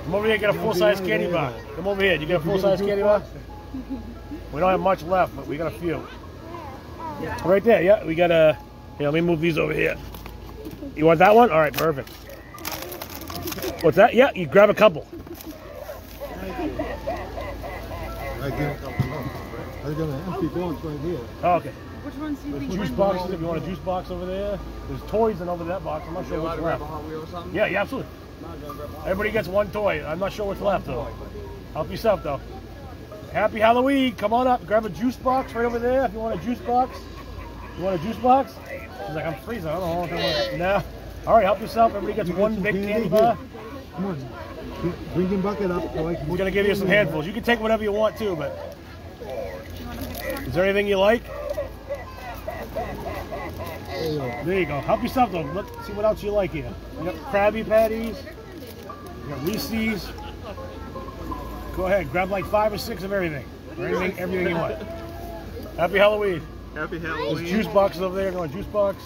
A: Come over here and get a full-size candy bar. Come over here. You get a full-size candy bar? We don't have much left, but we got a few. Right there, yeah. We got a... Here, let me move these over here. You want that one? All right, perfect. What's that? Yeah, you grab a couple.
B: I get I got an empty box right here.
A: Oh, okay.
F: Which ones do you think?
A: Juice boxes, if you want a juice box over there. There's toys in over that box. I'm not sure
H: allowed
A: what's
H: to
A: left.
H: a Hot Wheel or something?
A: Yeah, yeah, absolutely. Everybody gets one toy. I'm not sure what's left though. Help yourself though. Happy Halloween. Come on up. Grab a juice box right over there if you want a juice box. You want a juice box? She's like, I'm freezing. I don't know what I want. No. All right, help yourself. Everybody gets one big
B: candy
A: candy bar.
B: Come on. Bring- Bring your bucket up so I can.
A: We're gonna give you some handfuls. You can take whatever you want too, but is there anything you like?
B: There you go.
A: There you go. Help yourself though. Look, see what else you like here. You got Krabby Patties. You got Reese's. Go ahead, grab like five or six of everything. Or anything, everything you want. Happy Halloween.
H: Happy
A: There's
H: Halloween.
A: juice boxes over there. Going juice box.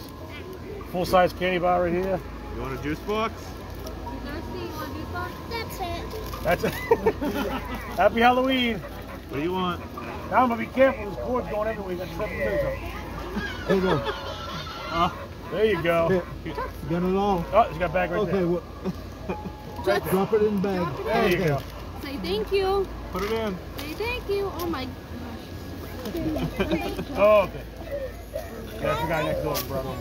A: Full size candy bar right here.
H: You want a juice box?
E: That's it.
A: That's it. Happy Halloween.
H: What do you want?
A: Now I'm gonna be careful. This cords going everywhere. You got tripping things.
B: Here you go. Uh-huh.
A: There you go.
B: Here. You got it all?
A: Oh, he's got a bag right
B: Okay,
A: there.
B: well, drop it in the bag.
A: There you
B: Okay.
A: go.
C: Say thank you.
H: Put it in.
C: Say thank you. Oh my
A: Oh, okay. That's the guy next door, brother.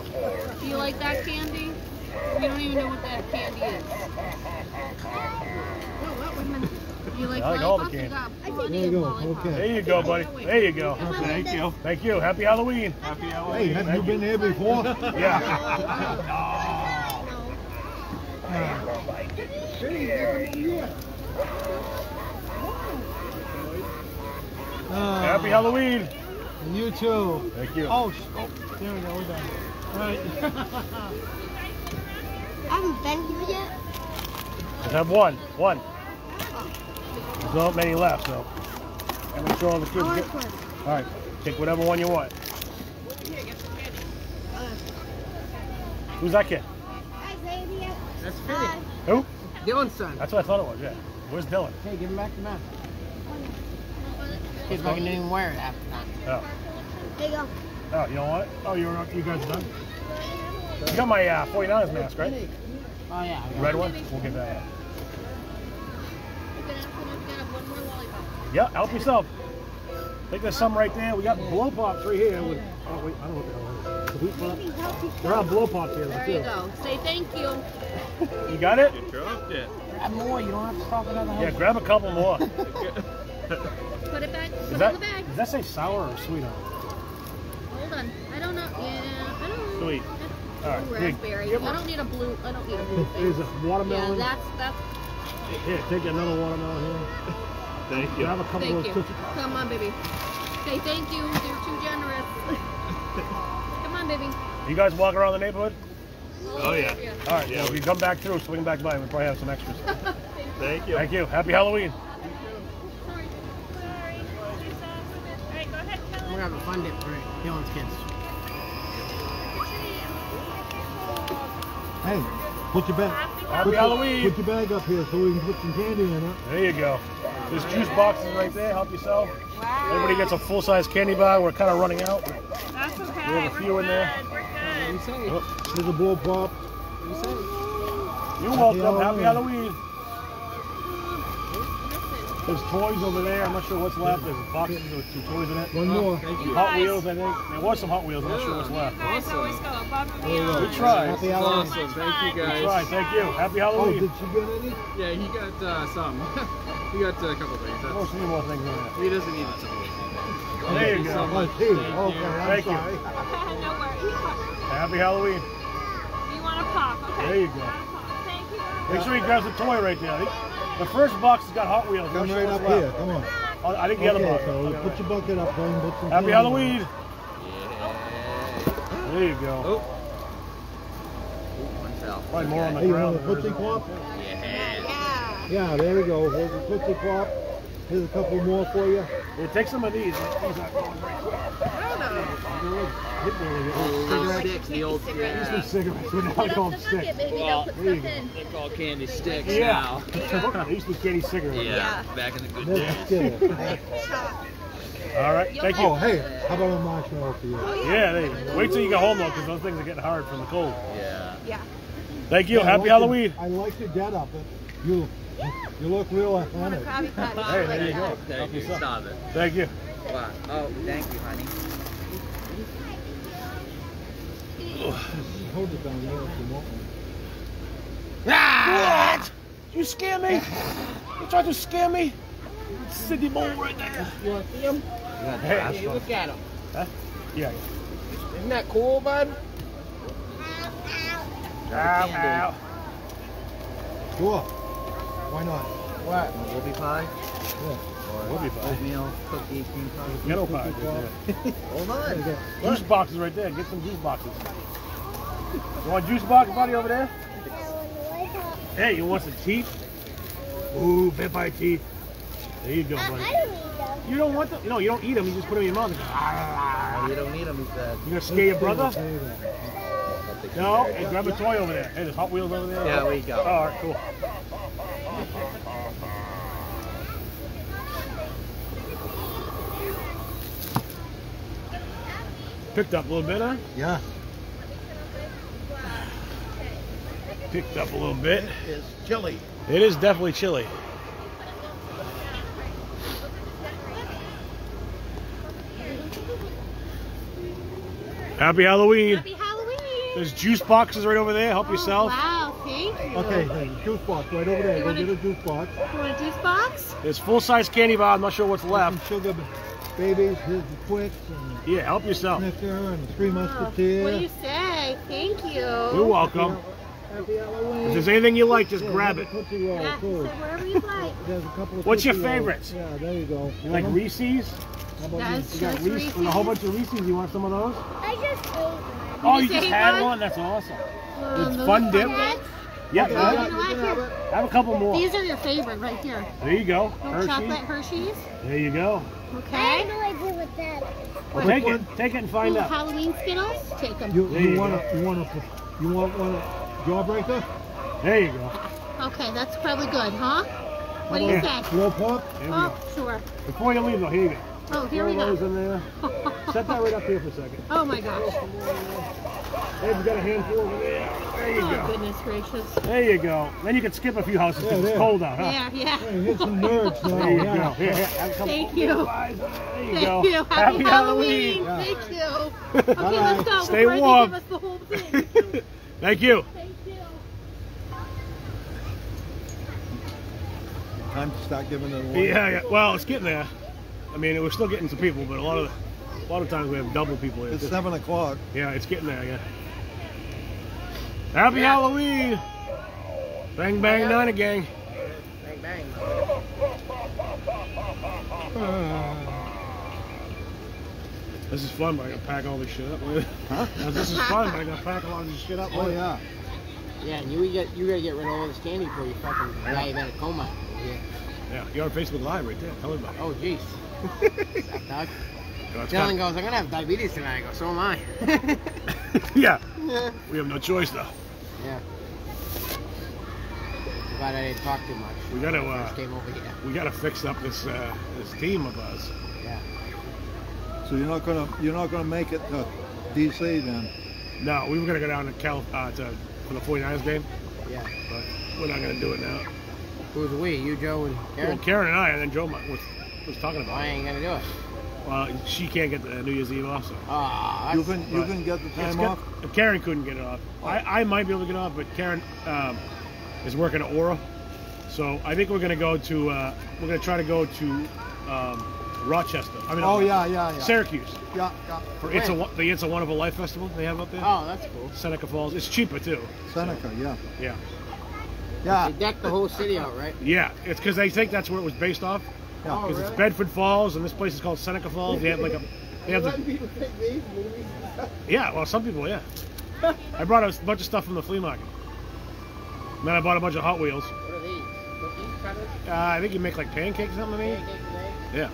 C: Do you like that candy? You don't even know what that candy is. You like
A: I like all the
C: lollipops?
A: Candy.
B: There you go.
C: lollipops.
A: There you go, buddy. There you go.
B: Thank you.
A: Thank you. Happy Halloween.
H: Happy Halloween.
B: Hey,
H: Halloween.
B: have you been here before?
A: Yeah.
B: Uh,
A: Happy Halloween.
B: And You too.
A: Thank you.
B: Oh, oh, there we go. We're done. Right.
E: I haven't been here yet.
A: Just have one. One. There's not many left, so. And make sure all the kids get. All right. Take whatever one you want. Who's that kid?
H: That's
E: Hi.
A: Who?
H: Dylan's son.
A: That's what I thought it was. Yeah. Where's Dylan?
H: Hey, give him back the mask. Kids fucking didn't even wear it half the time.
A: Oh.
E: There you go.
A: Oh, you don't want it? Oh, you're you guys done? You got my uh, 49ers mask, right?
H: Oh yeah.
A: Red one? We'll get that.
C: You're
A: Yeah, help yourself. I think there's some right there. We got blow pops right here. With, oh wait, I don't know what the hell it is. Sweet pop. There are blow pops here though
C: There you go. Say thank you.
A: You got it?
H: Dropped it. Grab more. You don't have to stop another
A: Yeah, grab a couple more.
C: Put it back. Put
A: Does
C: it
A: that
C: in the bag.
A: does that say sour or sweet on it?
C: Hold on. I don't know. Yeah, I don't know.
A: Sweet. All right.
C: Ooh, raspberry.
A: give
C: I don't need a blue. I don't need a blue
A: Here's
C: thing.
A: a watermelon.
C: Yeah, that's that's.
A: Here, take another watermelon here.
H: Thank
A: Grab a couple
C: Thank
A: of
C: you.
A: Tootsie Pops.
C: Come on, baby. Say thank you. You're too generous. Come on, baby.
A: You guys walk around the neighborhood?
H: Oh yeah.
A: All right. Yeah. if you come back through, swing back by. We probably have some extras.
H: Thank you.
A: Thank you. Happy Halloween.
C: Sorry.
G: Alright, go ahead,
H: We're
G: Kelly.
H: gonna have a fun dip for Dylan's kids.
B: Hey, put your bag.
A: Happy
B: put
A: Halloween.
B: Your, put your bag up here so we can put some candy in it.
A: There you go. There's juice boxes right there. Help yourself. Everybody gets a full-size candy bar. We're kind of running out.
G: That's okay.
A: We have a few in there.
G: We're good. We're good.
A: Oh,
B: Here's a blow pop.
A: You're welcome. Happy Halloween. There's toys over there. I'm not sure what's left. There's boxes with some toys in it.
B: One more.
A: Hot Wheels, I think. There was some Hot Wheels. I'm not sure what's left.
G: You guys always go above and
B: There you go.
G: beyond.
A: We tried.
B: Happy Halloween.
H: Awesome. Thank you guys.
A: We tried. Thank you. Happy Halloween.
B: Oh,
A: Halloween.
B: did she get any?
H: Yeah, he got uh, some. he got uh, a couple things.
A: We'll
H: That's,
A: see more things in there.
H: he doesn't need it. So
A: There you
H: so
A: go.
B: Oh,
H: much.
B: two.
H: Thank
B: Okay,
H: you.
B: I'm
A: Thank you.
B: sorry.
G: no worries.
A: Happy Halloween.
G: You want a pop? Okay.
A: There you go.
G: Thank you.
A: Make sure he grabs the toy right there. The first box has got Hot Wheels.
B: Come right up
A: left.
B: here. Come on.
A: Oh, I think the other
B: Okay,
A: box.
B: so
A: Okay,
B: put your bucket up there put some
A: Happy
B: candy in.
A: Halloween.
H: Yeah.
A: There you go.
H: Oh. One fell.
A: Probably more on the
B: Hey, you want a
A: than
B: Tootsie. Pop?
H: Yeah.
B: Yeah, there we go. Here's a Tootsie Pop. Here's a couple more for you.
A: Here, take some of these. These aren't going very quick. Hit me with it.
D: Cigarette sticks, the old
A: These
D: yeah.
A: are cigarettes. We're now
C: Put
A: called
C: up the bucket,
A: sticks.
C: baby.
D: Well,
C: put stuff in.
D: They're called candy sticks
A: Yeah.
D: now.
A: They used to be candy cigarettes.
D: Yeah, back in the good
B: Let's
D: days.
B: get it.
A: All right. Thank you.
B: Oh, hey, how about a marshmallow for you?
A: Oh, yeah, there you go. Wait till you get home though, because those things are getting hard from the cold.
D: Yeah.
C: Yeah.
A: Thank you.
B: Yeah, I
A: Happy
B: like
A: Halloween.
B: your- I like your get up. You, you look real athletic.
A: Hey, there you go.
D: Thank you. Stop it.
A: Thank you.
D: Wow. Oh, thank you, honey.
B: Hold it down there if you want one. Ah!
A: What? You scare me? You tried to scare me? City boy right there.
B: You want to see him?
A: Hey,
B: look at him.
A: Huh? Yeah.
B: Isn't that cool, bud?
A: Ow, ow.
B: Sure. Why not? What?
D: Whoopie pie
A: We'll be fine.
D: oatmeal cookie cream pie.
A: Ghetto pie. Yeah.
D: Hold on.
A: Juice boxes right there. Get some juice boxes. You want juice box, buddy, over there? Hey, you want some teeth? Ooh, vampire teeth. There you go, buddy. You don't want them? No, you don't eat them. You just put them in your mouth. and go, "Ah."
D: You don't need them, he said.
A: You gonna scare your brother? No. Hey, grab a toy over there. Hey, there's Hot Wheels over there.
D: Yeah, we go.
A: All right, cool. Picked up a little bit, huh?
B: Yeah.
A: Picked up a little bit.
B: It's chilly.
A: It is definitely chilly. Happy Halloween.
C: Happy Halloween.
A: There's juice boxes right over there. Help oh, yourself.
C: Wow, thank you.
B: Okay, hey, juice box right over there.
C: You
B: Go
C: wanna-
B: get a juice box.
C: You want a juice box?
A: There's full-size candy bar. I'm not sure what's left.
B: sugar babies. Here's the Twix and
A: Yeah, help yourself.
B: Snicker and Three
C: Oh, what do you say? Thank you.
A: You're welcome.
B: Happy Halloween.
A: If there's anything you like, just
B: Yeah,
A: grab it.
B: Roll,
C: Yeah, so wherever you like.
B: There's a couple of
A: What's your
B: Tootsie Rolls.
A: favorites?
B: Yeah, there you go.
A: You like
B: want 'em?
A: Reese's?
B: How about
C: That's
A: You got
C: Reese's,
A: Reese, and a whole bunch of Reese's. You want some of those?
E: I just ate one.
A: Oh,
C: you
A: you just had
C: one?
A: one? That's awesome.
C: Um,
A: It's fun dip. Yeah,
C: Oh,
A: go ahead.
C: you know what?
A: Have a couple more.
C: These are your favorite right here.
A: There you go.
C: Little chocolate Hershey's.
A: There you go.
E: I
C: Okay.
E: have no idea what that is.
A: Well, take it. Take it and find
C: Little
A: out.
C: Halloween Skittles. Take them.
B: You,
A: There
B: you
A: you
B: want
A: go.
B: a, you want a, you want one jawbreaker?
A: There you go.
C: Okay, that's probably good, huh? What do you
A: Yeah.
C: say?
B: Slow pop?
A: There
C: Oh,
A: go.
C: sure.
A: Before you leave, though, here you go.
C: Oh, here we
A: Throw those
C: go.
A: in there. Set that right up here for a second.
C: Oh my gosh.
A: Hey, we got a handful over there. There you
C: Oh
A: go.
C: goodness gracious.
A: There you go. Then you can skip a few houses because
B: Yeah,
A: it's cold out, huh?
C: Yeah, yeah.
B: Hey, hit some nerds now.
A: There you
B: yeah.
A: go. Here, here, have a couple
C: Thank you.
A: There you
C: Thank
A: go.
C: you. Happy, Halloween.
B: Yeah.
C: Thank you. Okay, let's go.
A: Stay
C: before
A: warm.
C: They give us the whole thing.
A: Thank you.
C: Thank you.
B: Time to start giving it away.
A: Yeah, yeah. Well, it's getting there. I mean, we're still getting some people, but a lot of a lot of times we have double people here.
B: It's 7 o'clock.
A: Yeah, it's getting there. Yeah. Happy Halloween! Bang bang nine gang.
D: Bang, bang.
A: This is fun, but I gotta pack all this shit up.
B: Huh?
A: This is fun, but I gotta pack a lot of this shit up.
B: Oh, yeah.
I: Yeah, and you get you gotta get rid of all this candy before you fucking diabetic coma. Yeah.
A: Yeah, you're on Facebook Live right there. Tell everybody.
I: Oh jeez. Suck, dog. Dylan
A: kind
I: goes, I'm gonna have diabetes tonight. I go, so am I.
A: of- yeah, we have no choice though.
I: yeah. I'm glad I didn't talk too much.
A: We gotta uh,
I: came over here.
A: we gotta fix up this uh, this team of us.
I: Yeah.
B: So you're not gonna you're not gonna make it to DC then?
A: No, we were gonna go down to Cal uh, to for the 49ers game,
I: Yeah.
A: but we're not gonna do it now.
I: Who's we? You, Joe, and Karen.
A: Well,
I: Karen?
A: Karen and I, and then Joe was was talking about.
I: I
A: it.
I: ain't gonna do it.
A: Well, she can't get the New Year's Eve off, so.
I: Ah,
B: You can you can get the
A: It's
B: time
A: good-
B: off.
A: Karen couldn't get it off. I, I might be able to get it off, but Karen um, is working at Aura. So I think we're going to go to, uh, we're going to try to go to um, Rochester. I mean,
B: Oh
A: uh,
B: yeah, yeah, yeah.
A: Syracuse.
B: Yeah, yeah.
A: For it's a, the It's a Wonderful Life Festival they have up there.
I: Oh, that's cool.
A: Seneca Falls. It's cheaper too.
B: Seneca, yeah.
A: Yeah.
B: Yeah.
I: They decked the whole city out, right?
A: Yeah. It's because they think that's where it was based off.
B: Yeah,
A: because oh,
I: really?
A: it's Bedford Falls, and this place is called Seneca Falls. They have like a. They have the, yeah, well, some people, yeah. I brought a bunch of stuff from the flea market. And then I bought a bunch of Hot Wheels.
I: What are these?
A: Uh, I think you make like pancakes or something.
I: Pancakes and?
A: Yeah.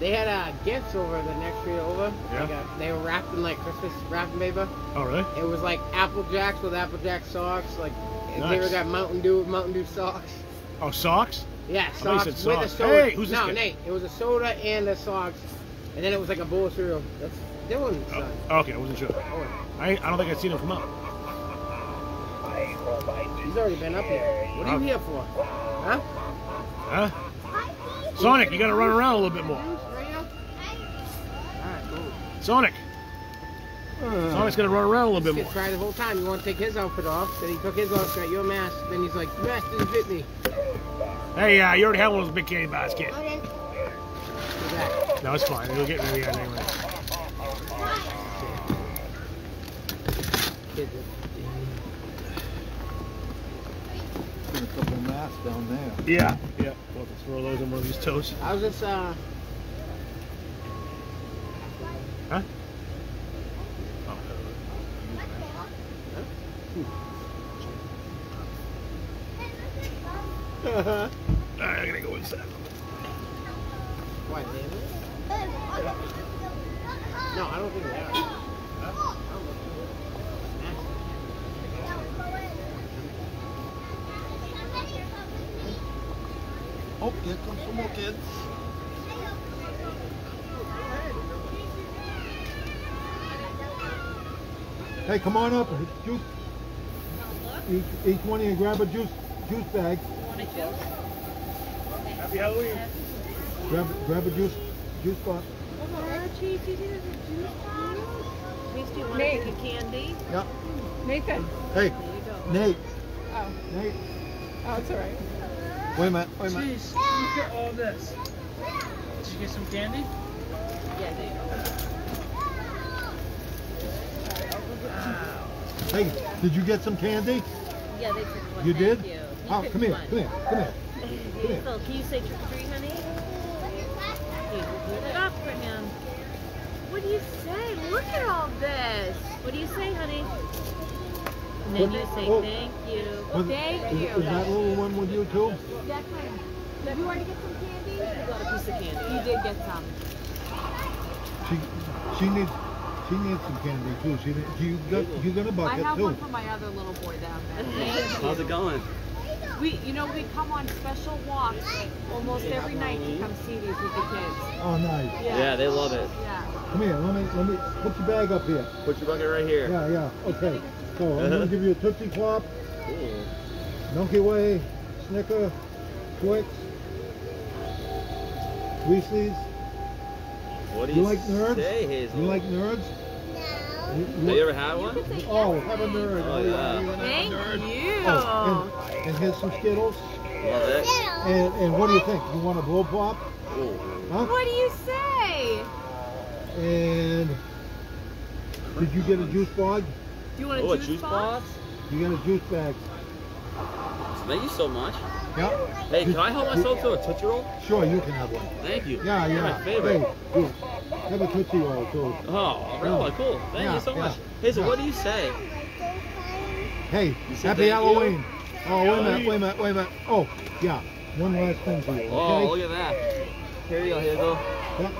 I: They had uh, gifts over the next street over.
A: Yeah.
I: Like, uh, they were wrapped in like Christmas wrapping paper.
A: Oh really?
I: It was like Apple Jacks with Apple Jack socks, like they
A: Nice.
I: were got Mountain Dew Mountain Dew socks.
A: Oh, socks?
I: Yeah, socks with
A: socks.
I: a soda.
A: Hey, who's this
I: no,
A: kid?
I: Nate. It was a soda and the socks, and then it was like a bowl of cereal. That's Dylan's son.
A: Oh, okay, I wasn't sure.
I: Owen.
A: I, I don't think I've seen him come out.
I: He's already been up here. What are you here for? Huh?
A: Huh? Sonic, you gotta run around a little bit more.
I: Alright, cool.
A: Sonic. Sonic's gonna run around a little bit
I: This
A: more.
I: kid tried the whole time. He wanted to take his outfit off. Then he took his off, got your mask. Then he's like, "The mask didn't fit me."
A: Hey, uh, you already have one of those big candy bars, kid.
C: Okay.
A: No, it's fine. It'll get me the end anyway.
I: Kid.
B: A couple masks down there.
A: Yeah. Yeah. We'll have to throw those in one of these toes.
I: How's this? Uh,
A: Huh? Oh. Alright, I'm gonna go inside.
I: what, David? No, I don't think they are.
B: Oh, here comes some more kids. Hey, come on up. Juice. Each, each one you grab a juice juice bag.
A: Happy Halloween.
B: Grab grab a juice juice box.
F: Nate.
M: candy?
B: Yeah.
F: Nathan.
B: Hey, Nate.
F: Oh,
B: Nate.
F: oh, it's all right.
B: Wait a minute. Wait a minute.
D: Jeez, look at all this. Did you get some candy?
B: Yeah, they Hey, did you get some candy?
E: Yeah, they took one.
B: You
E: Thank
B: did?
E: You. You
B: Oh, come here. Come here. Come here. here.
E: Phil, can you say trick or treat, honey? Here, hold it up for him. What do you say? Look at all this. What do you say, honey? And then
B: What-
E: you say
B: oh.
E: thank you.
B: Was-
E: thank
B: is,
E: you.
B: is that little one with you too?
C: Did you already get some candy?
E: You got a piece of candy.
M: You did get some.
B: She she needs she needs some candy too. She you got you got a
M: I
B: bucket too.
M: I have
B: too.
M: one for my other little boy down there.
D: How's it going?
M: We, you know, we come on special walks almost every night to come see these with the kids.
B: Oh, nice.
M: Yeah.
D: Yeah, they love it.
M: Yeah.
B: Come here. Let me let me put your bag up here.
D: Put your bucket right here.
B: Yeah, yeah. Okay. So I'm gonna give you a Tootsie Pop,
D: Ooh.
B: Milky Way, Snicker, Twix, Reese's.
D: What do
B: You
D: you,
B: like nerds?
D: say, Hazel?
B: You like nerds? You-
D: Have you ever had one?
B: Oh, have a nerd.
D: Oh, yeah.
B: Oh, you gonna have a
M: Thank you.
B: Oh, and, and here's some Skittles.
D: Love it.
B: And, and what do you think? You want a blow pop?
D: Ooh.
B: Huh?
M: What do you say?
B: And did you get a juice bag?
M: Do you want a
D: Oh, a
M: juice,
D: juice
M: box?
D: box?
B: You got a juice bag.
D: Thank you so much.
B: Yeah?
D: Hey, can I help myself to a Tootsie Roll?
B: Sure, you can have one.
D: Thank you.
B: Yeah,
D: They're
B: yeah.
D: my favorite.
B: Hey, you have a Tootsie Roll too.
D: Oh, really?
B: Yeah.
D: Cool. Thank
B: Yeah,
D: you so
B: yeah.
D: much. Hazel,
B: Yeah.
D: what do you say?
B: Hey,
D: You said
B: happy
D: thank
B: Halloween. Oh, wait a minute, wait a minute, wait a minute. Oh, yeah. One last thing for you,
D: Oh,
B: okay?
D: look at that. Here you go, Hazel.
B: Yeah,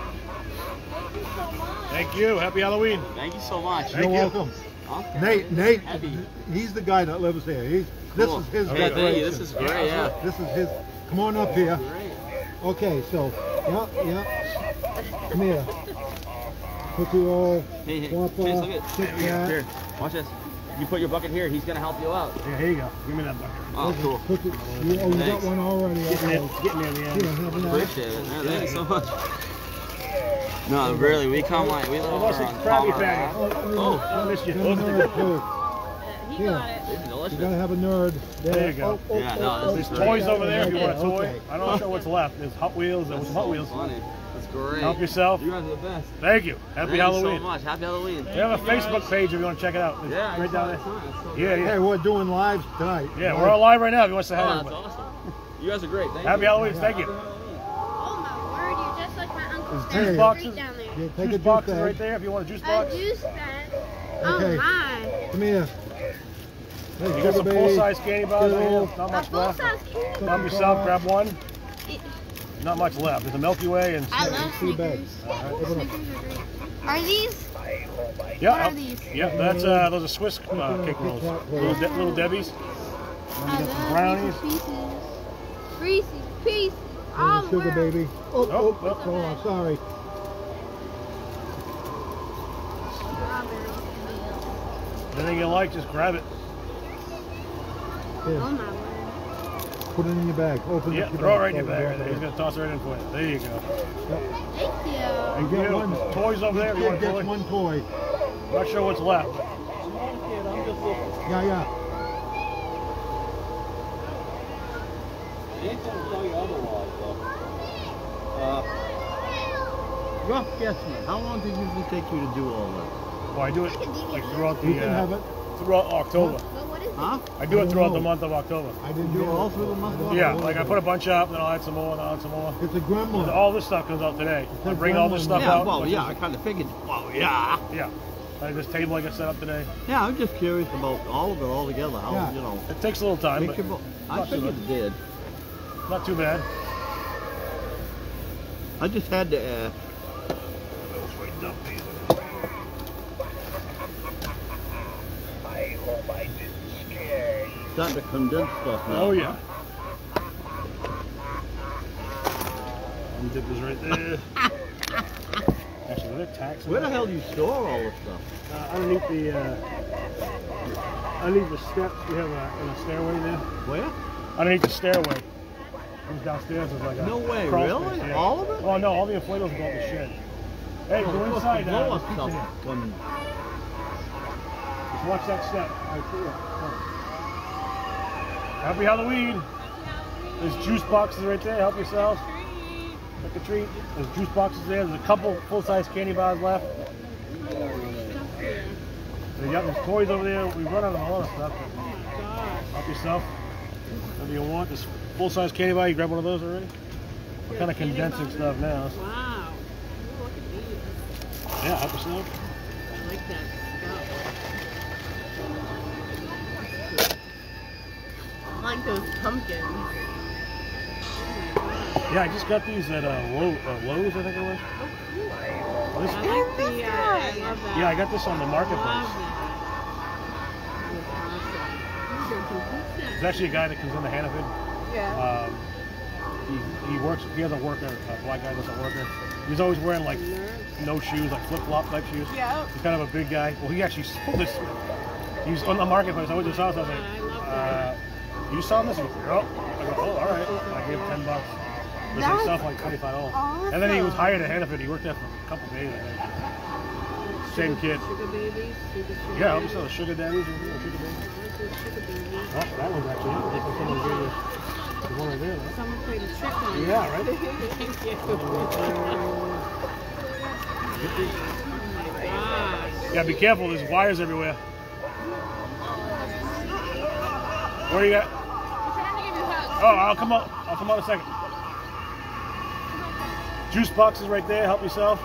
A: Thank you. Happy Halloween.
D: Thank you so much.
B: You're
A: you.
B: welcome.
D: Okay.
B: Nate, Nate,
D: Happy.
B: he's the guy that lives there. He's, this is his
D: Hey, thank
B: decoration.
D: This is great, yeah.
B: This is his. Come on up here.
D: Great.
B: Okay, so, yeah, yeah. Come here. Tootsie Roll,
D: Hey, hey,
B: Papa,
D: Chase, look at here, here. Watch this. You put your bucket here. He's gonna help you out.
A: Yeah, here you go. Give me that bucket.
D: Oh, cool.
B: Tootsie- You, oh, you got one already.
A: Getting there,
B: okay.
A: getting there,
B: Here,
A: yeah.
D: Appreciate it. man. Thank you so much. No, really, we come like we live
A: Oh,
D: over
A: what's
D: on
A: it? Krabby
D: Palmer
A: Patty.
B: Oh,
A: I missed you.
B: Got a nerd too.
E: Uh, he got it.
D: It's
B: You gotta have a nerd.
A: There you go.
B: Oh, oh,
D: Yeah,
B: oh,
D: no,
B: oh,
D: this
A: There's
D: is
B: oh,
A: toys over there if you want a toy.
B: okay.
A: I don't know what's left. There's Hot Wheels. There was
D: That's
A: Hot Wheels.
D: funny. That's great.
A: Help yourself.
D: You guys are the best.
A: Thank you. Happy
D: Thank
A: Halloween.
D: you so much. Happy Halloween.
A: We have a Facebook page if you want to check it out. It's
D: Yeah,
A: right down there.
D: so
A: Yeah,
D: great.
B: Hey,
A: yeah.
B: we're doing live tonight.
A: Yeah, we're all live right now if you want to say hi.
D: Oh, that's
A: everybody.
D: awesome. You guys are great. Thank
A: Happy
D: you.
A: Halloween. Thank you.
C: Oh my word, you're just like my uncle
A: There's
C: Sam
A: juice
B: Hey.
A: boxes.
C: right down there.
B: Yeah, take a
A: Juice
B: juice
A: boxes right there if you want a juice
C: A
A: box.
C: juice bag.
B: Okay.
C: Oh my.
B: Come here. Hey,
A: You got some
B: Sugar
A: full-size candy bars right here.
B: Skittles.
A: Not much
C: full
A: left.
C: size candy.
A: Help yourself. Grab one. not much left. There's a Milky Way and
E: I love
B: Three bags.
E: Snickers.
A: All right.
E: Snickers are great. Are these?
A: Yeah,
E: What are
A: oh,
E: these?
A: yeah, that's uh, those are Swiss uh, cake rolls, little, de- little Debbie's.
E: I
A: got some
E: love
A: brownies.
E: Reese's Pieces. Reese's Pieces. All the
B: Sugar
E: world.
B: baby. Oh,
A: Oh,
B: oh,
A: oh.
B: oh, oh I'm sorry.
A: Anything you like, just grab it.
E: Oh my word.
B: put it in your bag. Open
A: Yeah,
B: up your
A: throw it right in your bag. Right. He's gonna toss it right in for you. There you go.
E: Thank you.
A: Thank
B: You get
A: you.
B: one.
A: Toys over there. You want a toy?
B: one toy.
A: Not sure what's left.
B: Yeah, yeah.
H: He ain't gonna tell you otherwise, though. Uh, rough guesstimate. How long did it usually take you to do all this?
A: Well, I do it like throughout
B: You
A: the
B: can have
A: uh,
B: it.
A: throughout October.
E: But what is it?
H: Huh?
A: I do
B: I
A: it
B: don't
A: throughout the month of October.
B: I didn't
H: Do
B: do
H: it all through the month of
A: Yeah,
H: October?
A: like I put a bunch up, then I'll add some more, then I'll add some more.
B: It's a gremlin.
A: All this stuff comes out today. I
B: It's
A: bring all this
B: gremlin.
A: stuff
H: Yeah,
A: out.
H: well, yeah,
A: this-
H: I kind of figured. Well, yeah.
A: Yeah. Like this table I got set up today.
H: Yeah, I'm just curious about all of it all together. How,
B: Yeah.
H: you know.
A: It takes a little time, but
H: about, I
A: not too
H: figured it did.
A: Not too bad.
H: I just had to ask. Starting to condense stuff now.
A: Oh yeah. Dip is right there. Actually, are there tacks? in
H: Where the hell do you store all this stuff?
A: Uh, underneath the uh, underneath the steps, we have a, in a stairway there.
H: Where?
A: Underneath the stairway. Comes downstairs is like a
H: No way, really?
A: space, yeah.
H: All of it?
A: Oh no, all the inflatables go in the shed. Hey,
H: Oh,
A: go inside
H: blow-up
A: uh,
H: stuff
A: Just watch that step. Right. Happy Halloween. There's juice boxes right there. Help yourself. Trick or treat. There's juice boxes there. There's a couple full-size candy bars left. They got there's toys over there. We run out of a lot of stuff. Help yourself. Whatever you want. Full-size candy bar. You grab one of those already? We're kind of condensing stuff now.
M: Wow. Ooh, look at these.
A: Yeah, help yourself.
M: I like that stuff. I like those pumpkins.
A: Yeah, I just got these at uh, Low, uh, Lowe's, I think it was. This-
M: I like the, uh, I love that.
A: yeah, I got this on the marketplace. There's actually a guy that comes in the Hannaford.
F: Yeah.
A: Um, he, he works. He has a worker, a black guy that's a worker. He's always wearing like no shoes, like flip flop type shoes.
F: Yeah.
A: He's kind of a big guy. Well, he actually sold this. He's on the marketplace. I went to his house. I was like, uh, "You saw this?" He goes, "Oh." I go, "Oh, all right." I gave him ten bucks. It was
E: That's
A: himself like twenty five dollars. And then he was hired at Hannaford. He worked there for a couple days. I think. Same kid.
M: Sugar babies, sugar, sugar
A: Yeah, I'm still sugar daddies. sugar babies.
M: Sugar babies.
A: Oh, that one's actually. I think someone gave the one right there. Right?
M: Someone played a trick on you.
A: Yeah, right?
M: Thank you. oh my.
A: Yeah, be careful. There's wires everywhere. Where you at? Oh, I'll come out. I'll come out in a second. Juice boxes right there. Help yourself.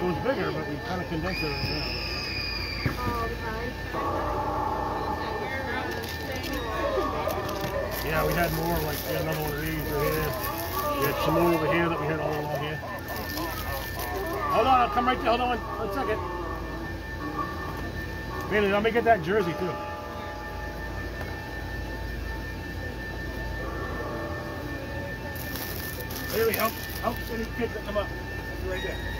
A: It was bigger, but we kind of condensed it. Yeah. Yeah, we had more. Like another one of these right here. We had some more over here that we had all along here. Hold on, I'll come right there. Hold on one second. Bailey, let me get that jersey too. Bailey, help, help any kids that come up. Right there.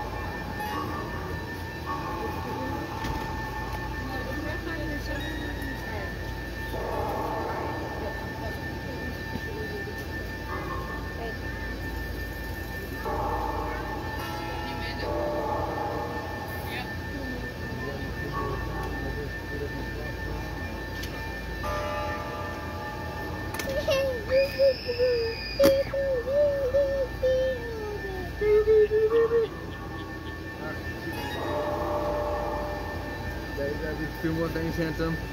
D: two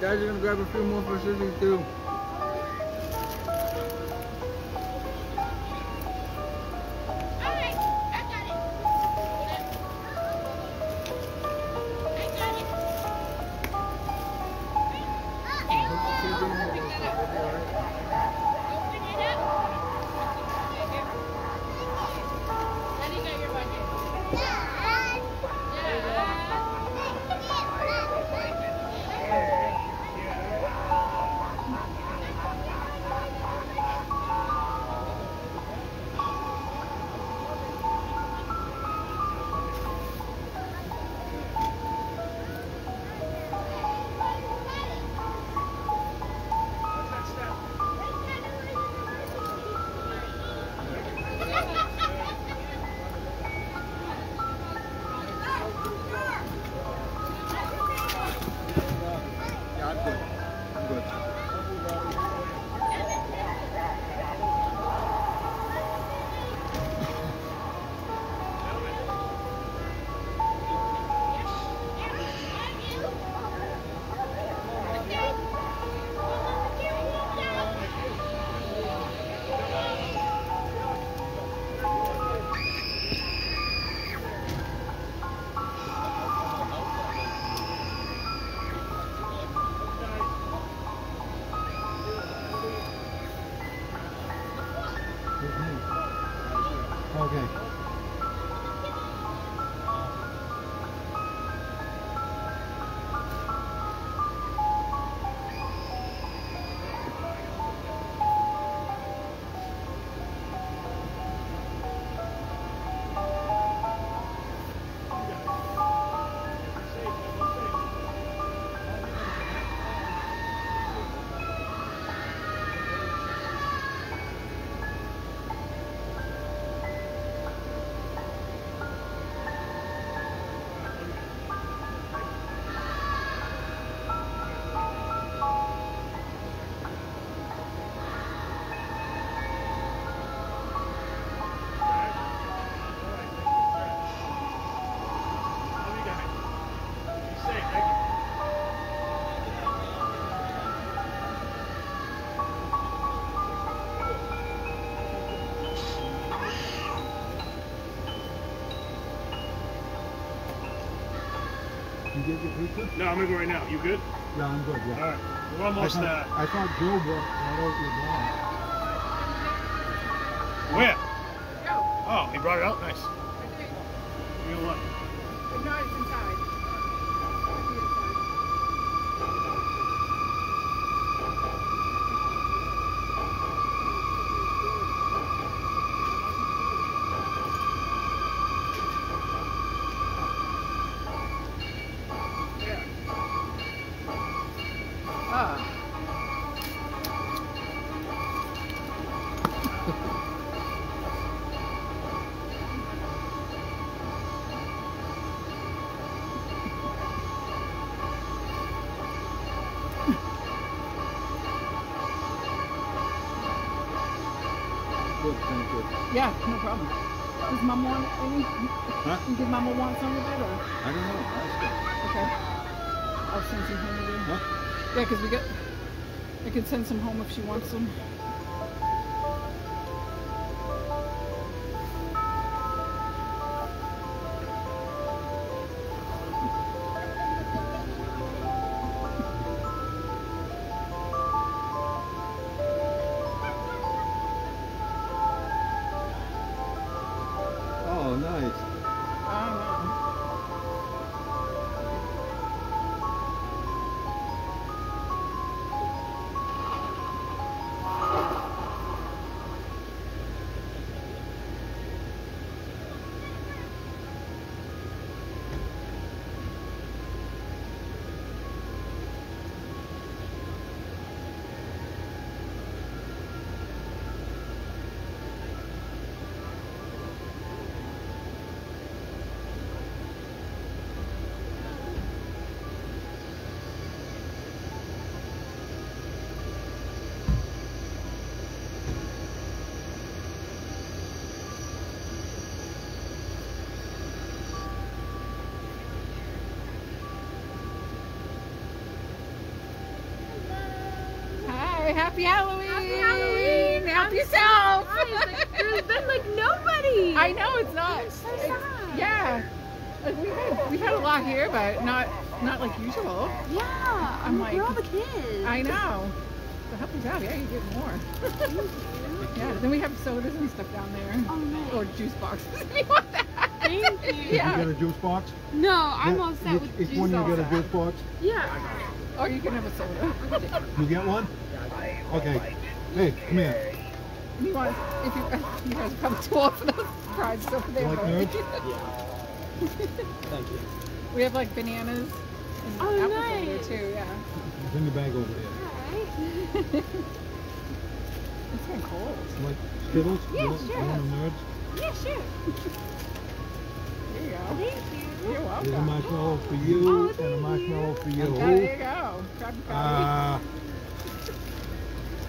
G: Dad's gonna grab a few more for Susie too.
A: No, I'm gonna go right now. You good?
B: Yeah, I'm good. Yeah.
A: All right. We're almost
B: I
A: uh,
B: I thought Joe brought
N: Good, thank you.
F: Yeah, no problem. Does Mama want any?
N: Huh?
F: Did Mama want some of it or?
N: I don't know.
F: Okay. I'll send some home with you.
N: Huh?
F: Yeah, because we got. I can send some home if she wants some. Here, but not not like usual.
M: Yeah.
F: I'm
M: I'm
F: like-
M: like, all the kids.
F: I know. So help us out. Yeah, you get more. yeah. Then we have sodas and stuff down there.
M: Oh no.
F: Or juice boxes. if you want that.
M: Thank you.
B: Did you
F: Yeah.
B: get a juice box?
M: No, I'm
B: Yeah,
M: all set
B: each-
M: with
B: Each
M: juice
B: one you get a juice box?
M: Yeah.
F: Or you can have a soda.
B: You get one? Okay. Hey, come here.
F: You want, if you, you guys come too often, those prizes over there.
B: Like
F: but-
B: nerds?
H: Thank you.
F: We have like bananas and
M: Oh,
F: apples over
M: nice.
F: there too, yeah.
B: It's in the bag over there.
M: Alright.
F: It's been cold.
B: Like Skittles?
M: Yeah,
B: you want,
M: sure.
B: You nerds?
M: Yeah, sure.
F: There you go.
M: Thank you.
F: You're
B: There's a
F: welcome.
B: marshmallow for you
M: Oh,
B: and a
M: thank
B: marshmallow for you.
F: Yeah, there you go. Grab your
B: Uh,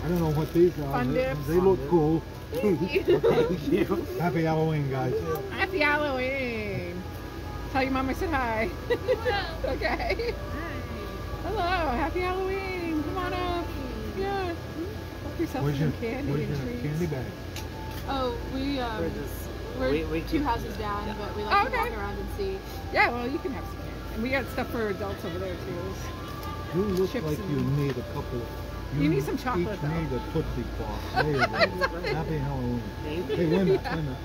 B: I don't know what these are.
F: Fun
B: they,
F: dips.
B: they look cool.
F: Thank you.
B: Happy Halloween, guys.
F: Happy Halloween. Tell your mom I said hi. okay. Hi. Hello. Happy Halloween. Come on up. Yeah. Help yourself
B: Where's
F: to
B: your,
F: some candy
B: where's
F: and
B: your
F: treats.
B: candy bag?
C: Oh, we um, we're
H: We- we
C: two
H: keep-
C: houses down,
H: yeah.
C: but we like
F: Okay.
C: to walk around and see.
F: Yeah, well, you can have some. here. And we got stuff for adults over there too.
B: You look
F: Chips
B: like you
F: and-
B: need a couple.
F: You need some chocolate,
B: each
F: though.
B: need a Tootsie Pop. There you go. Happy Halloween. Hey, wait a minute, wait a minute.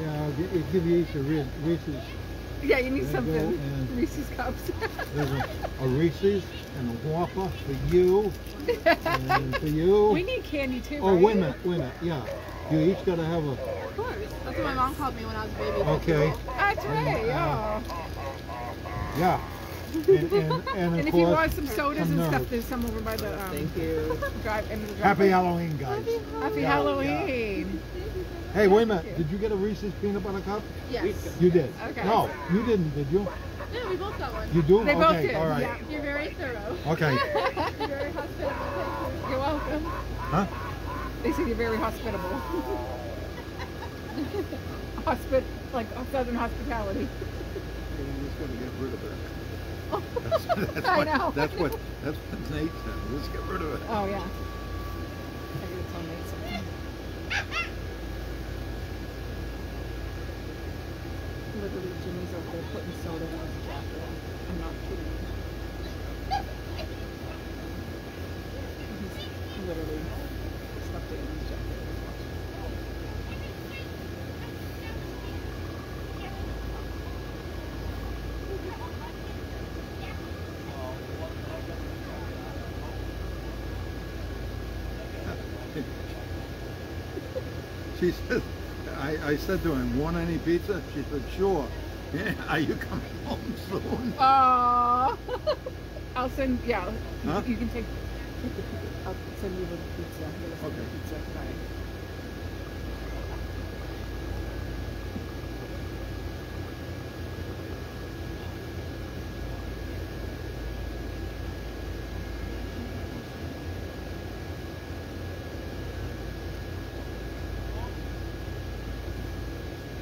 B: Yeah, I'll gi- give you each a Re- Reese's.
F: Yeah, you need
B: There you go,
F: something.
B: and-
F: Reese's cups.
B: There's a, a Reese's and a Whopper for you and for you.
F: we need candy too.
B: Oh,
F: right?
B: wait a minute, wait a minute. Yeah, you each gotta have a.
C: Of course. That's what my mom called me when I was a baby.
B: Okay.
F: That's right.
B: Uh,
F: Oh.
B: Yeah. And, and, and of
F: And if
B: course,
F: you want some sodas
B: some
F: and stuff, there's some over by the um,
H: Thank you.
F: drive. End of the
B: Happy. Halloween, guys.
F: Happy
B: Yeah,
F: Halloween.
B: Hey, wait a minute.
F: You.
B: Did you get a Reese's peanut butter cup?
C: Yes.
B: You did.
F: Okay.
B: No, you didn't, did you?
C: Yeah, we both got one.
B: You do?
F: They
B: okay,
F: both did.
B: all right.
F: Yeah.
C: You're very thorough.
B: Okay.
C: You're very hospitable. You.
F: You're welcome.
B: Huh?
F: They said you're very hospitable. Hospit, like southern hospitality.
B: You're just gonna get rid of it.
F: I know.
B: That's what that's what Nate said. Let's get rid of it.
F: Oh yeah. I gotta tell Nate something. Literally, Jimmy's over there putting soda in his jacket. I'm not kidding. He's literally stuffed it in his jacket.
B: She said, I, said to him, want any pizza? She said, sure. Yeah, are you coming home soon?
F: Aww. I'll send, yeah, you-
B: Huh?
F: you, can take, pizza. I'll send you the pizza. I'm send
B: Okay.
F: pizza tonight.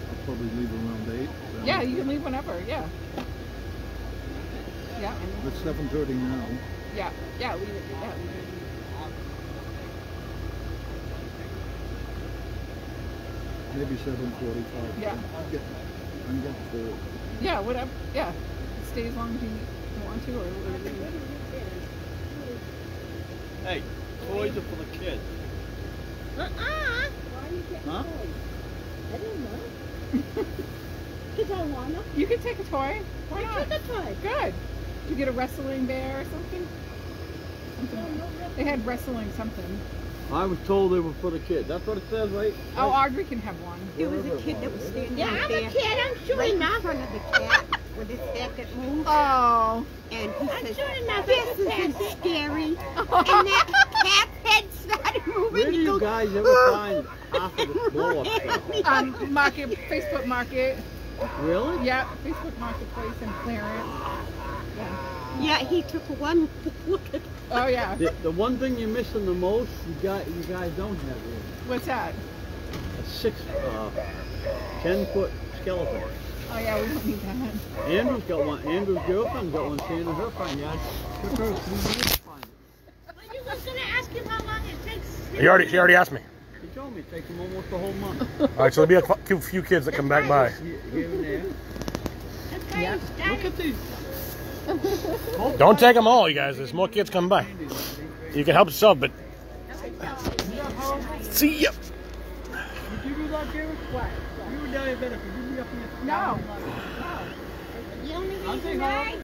B: I'll probably leave around eight. so-
F: Yeah, you can leave whenever, yeah. Yeah,
B: It's now.
F: yeah, yeah, leave it, yeah, leave it.
B: Maybe seven forty-five.
F: Yeah.
B: I'm getting, I'm getting.
F: Yeah, whatever, yeah. Stay as long as you want to or or leave it.
H: Hey, toys are for the kids.
M: Uh-uh.
H: Why are you getting huh? Toys? I don't know.
M: Because I wanna.
F: You can take a toy. Why
M: I
F: not?
M: took a toy.
F: Good. You get a wrestling bear or something? something. They had wrestling something.
H: I was told they were for the kids. That's what it says, right?
F: Oh, Audrey can have one.
K: There was a kid that was standing
M: there.
K: Yeah,
M: I'm
K: there
M: a kid. I'm sure
K: right in
M: enough.
K: front of the cat with his second move.
F: Oh.
K: And he
M: I'm
K: says,
M: sure enough.
K: this isn't scary. and that cat's head started moving.
H: Where do you
K: goes,
H: guys ever find half of the blow up stuff?
F: Um, market, Facebook Market.
H: Really?
F: Yeah, Facebook Marketplace in Clarence. Yeah.
K: Yeah, he took one look at
F: Oh yeah.
H: The, the one thing you're missing the most, you got you guys don't have here.
F: What's that?
H: A six, uh, ten foot skeleton.
F: Oh yeah, we don't need that.
H: Andrew's got one. Andrew's girlfriend's got one staying in her front yard. Took her three years to find it.
M: When you
C: was gonna ask him how long it takes.
A: He already, he already asked me.
H: He told me it takes him almost a whole month.
A: All right, so there'll be a few, few kids that come back by.
H: Here and there.
C: Yeah.
H: Look at these.
A: Don't take them all, you guys. There's more kids coming by. You can help yourself, but see ya.
H: Did you do that, Gary? What? You were down there better. Could you be up here?
F: No.
C: You only
H: I'll
C: need
H: take
C: to
H: all-
C: ride.